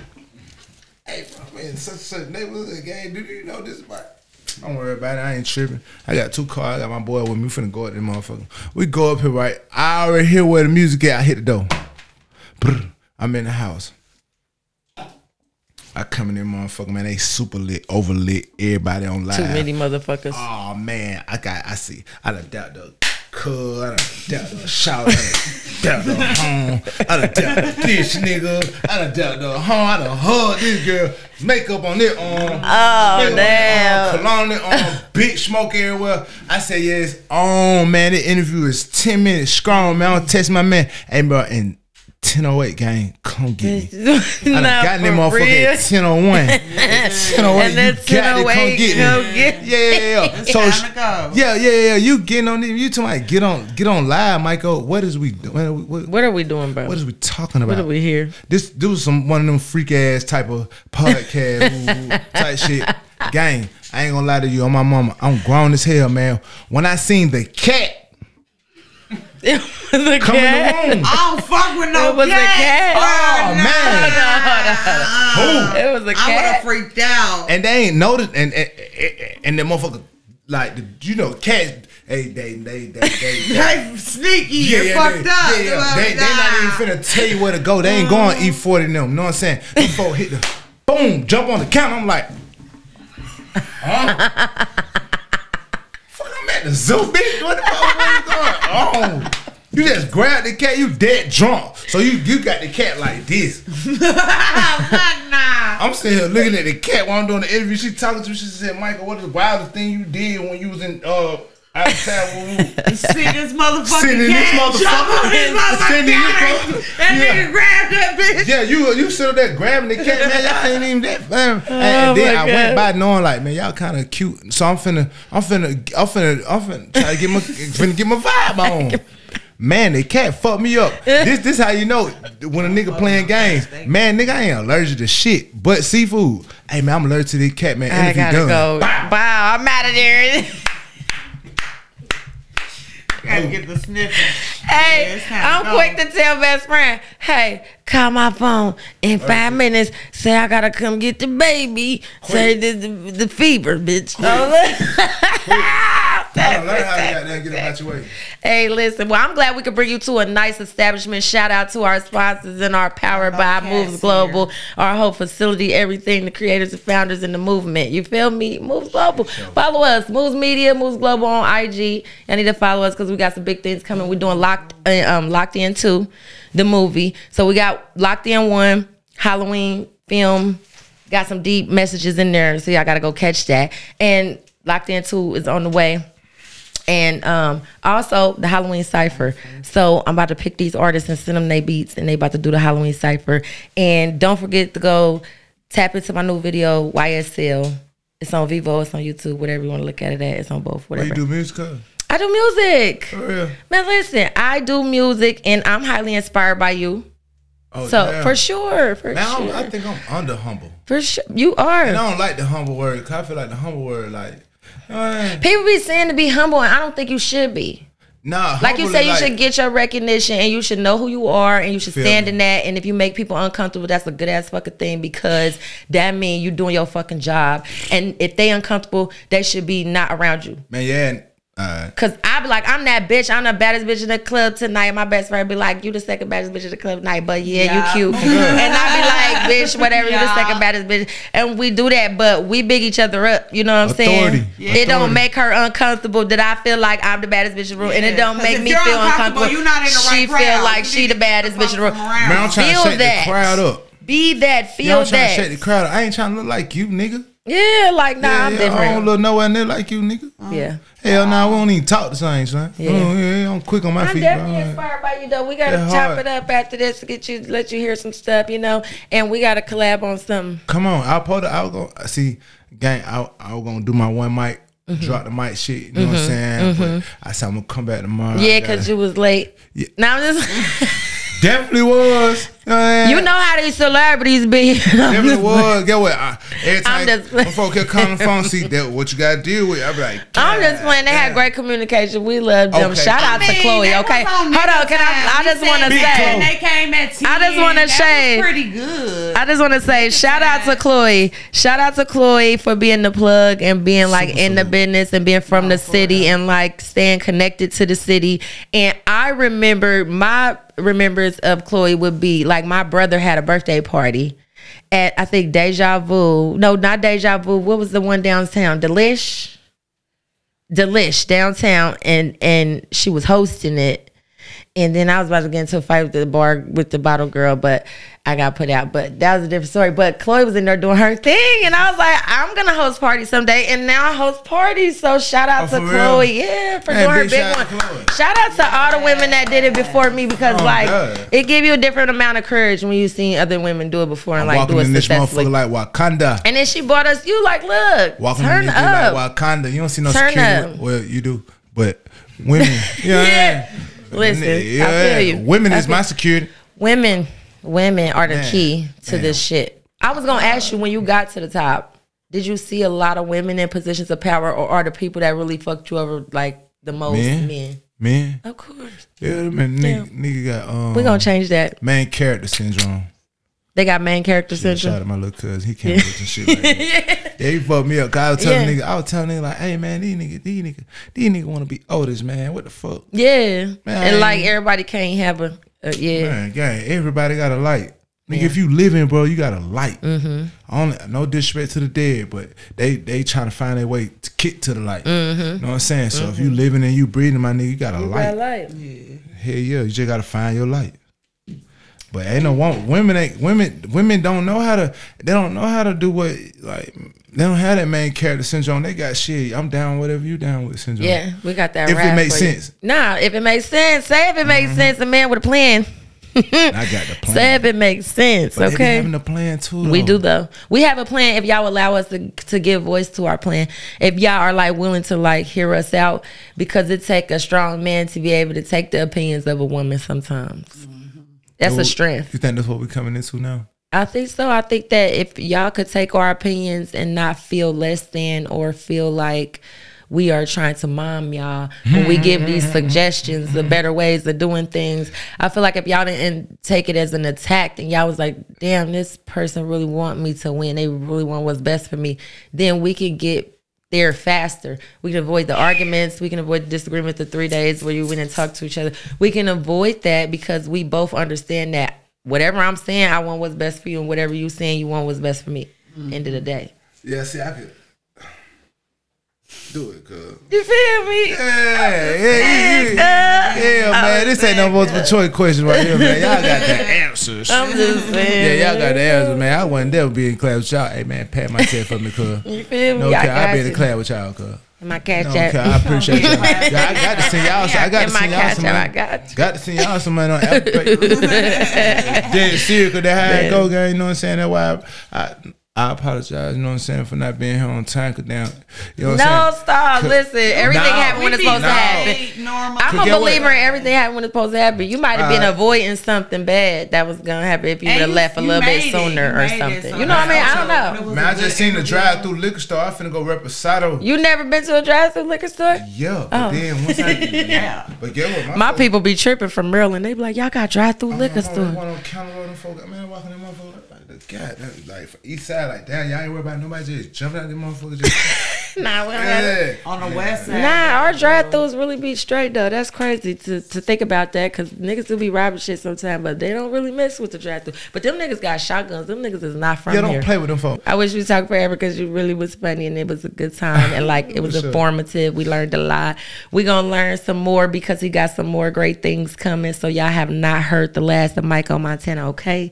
Hey, bro, I'm in such such neighborhood, gang. Do you know this spot? Don't worry about it. I ain't tripping. I got two cars. I got my boy with me. We finna go at this motherfucker. We go up here, right? I already hear where the music at. I hit the door. Brr. I'm in the house. I come in there, motherfucker, man. They super lit, over lit. Everybody on live. Too many motherfuckers. Oh man, I got I see. I done doubt the cuz, I done doubt the shout, I done doubt the home, I done doubt this nigga, I done doubt the home, I done hug this girl, makeup on their arm. Oh, damn. On cologne on their arm, big smoke everywhere. I say yes, on man. The interview is 10 minutes strong, man. I'll text my man. Hey bro, and 1008 gang, come get me. I done got them motherfucker at 1001. 1008, And you got to come 1008, get me. get Yeah, yeah, yeah. So, time sh- to go. yeah, yeah, yeah. You getting on them. You tonight get on get on live, Michael. What is we doing? What, What are we doing, bro? what is we talking about? What are we here? This this was some one of them freak ass type of podcast type shit. Gang, I ain't gonna lie to you on my mama. I'm grown as hell, man. When I seen the cat It was a come in cat. the room, I don't fuck with no It was a cat. oh, oh man, It was a cat. I would have cat. freaked out. and they ain't noticed, and and, and, and the motherfucker like the, you know cats. Hey, they they they they. they They sneaky Yeah, and yeah, fucked they, up. Yeah, yeah. They, they not even finna tell you where to go. They ain't going mm-hmm. E40 them. You know what I'm saying? Before hit the boom, jump on the counter. I'm like, huh? Fuck, I'm at the zoo, bitch. What the fuck what is going on? You just grabbed the cat. You dead drunk. So you you got the cat like this. Fuck nah. I'm sitting here looking at the cat while I'm doing the interview. She talking to me. She said, Michael, what is the wildest thing you did when you was in uh outside? when we- See this motherfucking Sitting in this cat jump on this motherfucker. Sitting in this motherfucker. motherfucker. That Yeah. nigga grabbed that bitch. Yeah, you you sit up there grabbing the cat, man. Y'all ain't even that fun. Oh and, and then my I went God. by knowing like, man, y'all kind of cute. So I'm finna, I'm finna, I'm finna, I'm finna try to get my, finna get my vibe on. Man, the cat fucked me up. This this how you know when a nigga playing games. Man, nigga, I ain't allergic to shit but seafood. Hey man, I'm allergic to this cat, man. I Interview gotta done. go. Wow, I'm out of there. Gotta get the sniffing. Hey, time I'm go. quick to tell best friend, hey, call my phone in five minutes. Say I gotta come get the baby. Say the, the, the fever, bitch. Oh, I learn how to goddamn get about your way. Hey, listen. Well, I'm glad we could bring you to a nice establishment. Shout out to our sponsors and our powered by Moves Global, our whole facility, everything, the creators and founders in the movement. You feel me? Moves Global. Follow us, Moves Media, Moves Global on IG. I need to follow us because we got some big things coming. We're doing Locked, uh, um, Locked In Two, the movie. So we got Locked In One, Halloween film. Got some deep messages in there, so y'all gotta go catch that. And Locked In Two is on the way and um, also the Halloween cipher. So I'm about to pick these artists and send them their beats, and they about to do the Halloween cipher. And don't forget to go tap into my new video YSL. It's on Vevo, it's on YouTube, whatever you want to look at it at. It's on both, Where whatever. you do music? I do music. For real? Man, listen, I do music, and I'm highly inspired by you. Oh, So damn. for sure, for I'm- sure, I think I'm under humble. for sure, you are. And I don't like the humble word. Cause I feel like the humble word, like, you know what I mean? People be saying to be humble, and I don't think you should be. nah. Like you say, you like- should get your recognition and you should know who you are and you should stand me. in that. And if you make people uncomfortable, that's a good ass fucking thing because that means you're doing your fucking job. And if they uncomfortable, they should be not around you. Man, yeah. and, Uh, Cause I be like, I'm that bitch. I'm the baddest bitch in the club tonight. My best friend be like, you the second baddest bitch in the club tonight, but yeah, Yeah. you cute. and I be like, bitch, whatever, you the second baddest bitch. And we do that, but we big each other up. You know what I'm Authority. saying? Yeah. It don't make her uncomfortable that I feel like I'm the baddest bitch in the room, and it don't make me feel uncomfortable, uncomfortable. you're not in the she right feel crowd. like You she the baddest bitch in the room. from man, I'm trying Feel to shake that. the crowd up. Be that, Yeah, feel I'm trying to shake the that. crowd up. I ain't trying to look like you, nigga. Yeah, like nah, yeah, I'm yeah, I don't look nowhere near like you, nigga. Mm. Yeah. Hell no, we don't even talk the same, son. Yeah. Oh, yeah, yeah, I'm quick on my I'm feet. definitely bro. inspired by you though. We gotta Yeah, chop hard. it up after this to get you let you hear some stuff, you know. And we gotta collab on something. Come on, I'll put it. I was gonna see, gang. I, I was gonna do my one mic, Mm-hmm. drop the mic shit. You know what I'm mm-hmm. saying? But mm-hmm. I said I'm gonna come back tomorrow. Yeah, gotta- cause you was late. Yeah. Now I'm just definitely was. You know, what I'm saying? you know how these celebrities be. Definitely was. Get what? I, every time I'm just- when folk kept calling the phone, see that what you gotta deal with. I be like, I'm just playing. They had great communication. We love them. Okay. Shout I out to Chloe. Okay, was on hold on. nigga Can I? I just want to say. when they came at 10, I just wanna say- was pretty good. I just want to say shout out to Chloe. Shout out to Chloe for being the plug and being like Super in the business and being from the city and like staying connected to the city. And I remember my remembrance of Chloe would be like my brother had a birthday party at I think Deja Vu. No, not Deja Vu. What was the one downtown? Delish. Delish downtown and and she was hosting it. And then I was about to get into a fight with the bar with the bottle girl, but I got put out. But that was a different story. But Chloe was in there doing her thing, and I was like, I'm gonna host parties someday. And now I host parties. So shout out Oh, to Chloe, real? yeah, for Hey, doing her big big shout one. out. Shout out to all the women that did it before me because Oh, like God. it gave you a different amount of courage when you seen other women do it before and I'm like walking do it in this successfully. motherfucker like Wakanda. and then she brought us. You like, look, Walking turn in this up. like Wakanda. You don't see no Turn security. up. Well, you do, but women. yeah. know I Yeah. Listen, I feel you. Women I is my security. Women, women are the Man, key to man. this shit. I was gonna ask you when you got to the top, did you see a lot of women in positions of power, or are the people that really fucked you over like the most Men? men? Man, Of course, yeah, man, nigga, nigga got um. we gonna change that. main character syndrome. They got main character Shout syndrome. out to my little cuz. He can't do some shit like that. yeah. he fucked me up. Cause I was telling Yeah. nigga, I was telling nigga like, hey man, these niggas, these niggas, these niggas want to be oldest, man. What the fuck? Yeah, Man. and like everybody can't have a, a yeah. Man, gang, everybody got a light. Nigga, if you living, bro, you got a light. Mm-hmm. Only no disrespect to the dead, but they they trying to find their way to kick to the light. Mm-hmm. You know what I'm saying? So if you living and you breathing, my nigga, you got a light. Like, Hell yeah, you just gotta find your light. But ain't no woman, women ain't women. Women don't know how to. They don't know how to do what like. They don't have that main character syndrome. They got shit. I'm down whatever you down with syndrome. yeah, we got that. If it makes you. sense. Nah, if it makes sense, say if it makes mm-hmm. sense. A man with a plan. I got the plan. Say if it makes sense. But okay. having a plan too. We do though. We have a plan if y'all allow us to to give voice to our plan. If y'all are like willing to like hear us out, because it take a strong man to be able to take the opinions of a woman sometimes. That's a strength. You think that's what we're coming into now? I think so. I think that if y'all could take our opinions and not feel less than or feel like we are trying to mom y'all when we give these mm-hmm. suggestions, the mm-hmm. better ways of doing things. I feel like if y'all didn't take it as an attack and y'all was like, damn, this person really want me to win. They really want what's best for me. Then we could get there faster. We can avoid the arguments. We can avoid the disagreement. The three days where you went and talked to each other. We can avoid that because we both understand that whatever I'm saying, I want what's best for you, and whatever you're saying, you want what's best for me. End of the day. Yeah, see, I could do it, cuz. You feel me? Yeah, yeah, yeah, yeah, uh, man. This ain't no multiple choice question right here, man. Y'all got the answers. I'm just saying. Yeah, y'all got the answers, man. I wasn't there be in class with y'all. Hey, man, pat my head for me, cuz. You feel me? No, I okay, I be in the class with y'all, cuz. My cat No, I appreciate y'all. I got to send y'all. some- I got to send y'all some chat, I got. Got to send y'all some money on Apple Pay. Dead serious, cause that how it go, gang. You know what I'm saying? That's why I, I, I apologize. You know what I'm saying for not being here on time. Cause down, you know what No, I'm saying? stop. Listen, everything No. happened when it's supposed to happen. Normal. I'm a get what? believer in everything happened when it's supposed to happen. You might have been Alright. avoiding something bad that was gonna happen if you would have left a little bit sooner or made something. You know what I mean? I don't know. it Man, a I just seen the drive through liquor store. I finna go reposado. You never been to a drive-through liquor store? Yeah, but Oh. then once I Yeah. but get what My folk- people be tripping from Maryland. They be like, y'all got drive-through liquor I'm store. God, that, like east side, like damn, y'all ain't worried about nobody just jumping out them motherfuckers. Just, Nah, we don't yeah. On the west side. Nah, our drive-throughs really be straight though. That's crazy to, to think about that because niggas do be robbing shit sometimes, but they don't really mess with the drive-through. But them niggas got shotguns. Them niggas is not from Yeah, don't here. play with them folk. I wish we talked forever because you really was funny and it was a good time and like it was sure. informative. We learned a lot. We gonna learn some more because he got some more great things coming. So y'all have not heard the last of Mykko Montana, okay?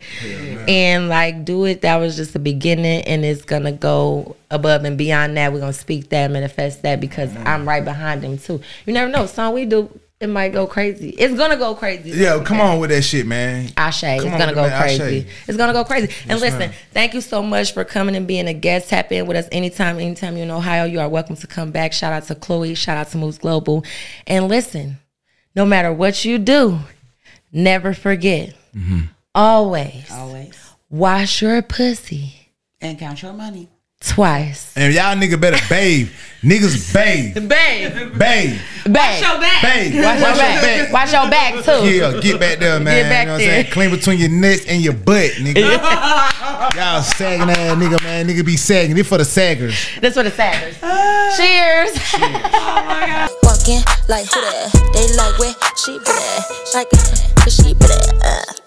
and like do it. That was just the beginning and it's gonna go above and beyond that. We're gonna speak that, manifest that because I'm right behind him too. You never know. Song we do, it might go crazy. It's gonna go crazy. Yeah, come on with that shit, man. Ashe. It's Come on gonna go the man, Ashe. crazy. It's gonna go crazy. and Yes, listen, ma'am. thank you so much for coming and being a guest. Tap in with us anytime, anytime you're in Ohio. You are welcome to come back. Shout out to Chloe. Shout out to Moves Global. And listen, no matter what you do, never forget. Mm-hmm. Always Always. wash your pussy And count your money. Twice. And y'all nigga better bathe. Niggas bathe. Babe, Bathe. babe. Your back. Bathe. Watch your back. Watch your back too. Yeah, get back there, man. Get back you know what I'm saying? Clean between your nuts and your butt, nigga. Y'all sagging ass nigga, man. Nigga be sagging. This for the saggers. This for the saggers. Ah. Cheers. Oh Walking like who that? They like where she been at. Like, cause she been at. Uh.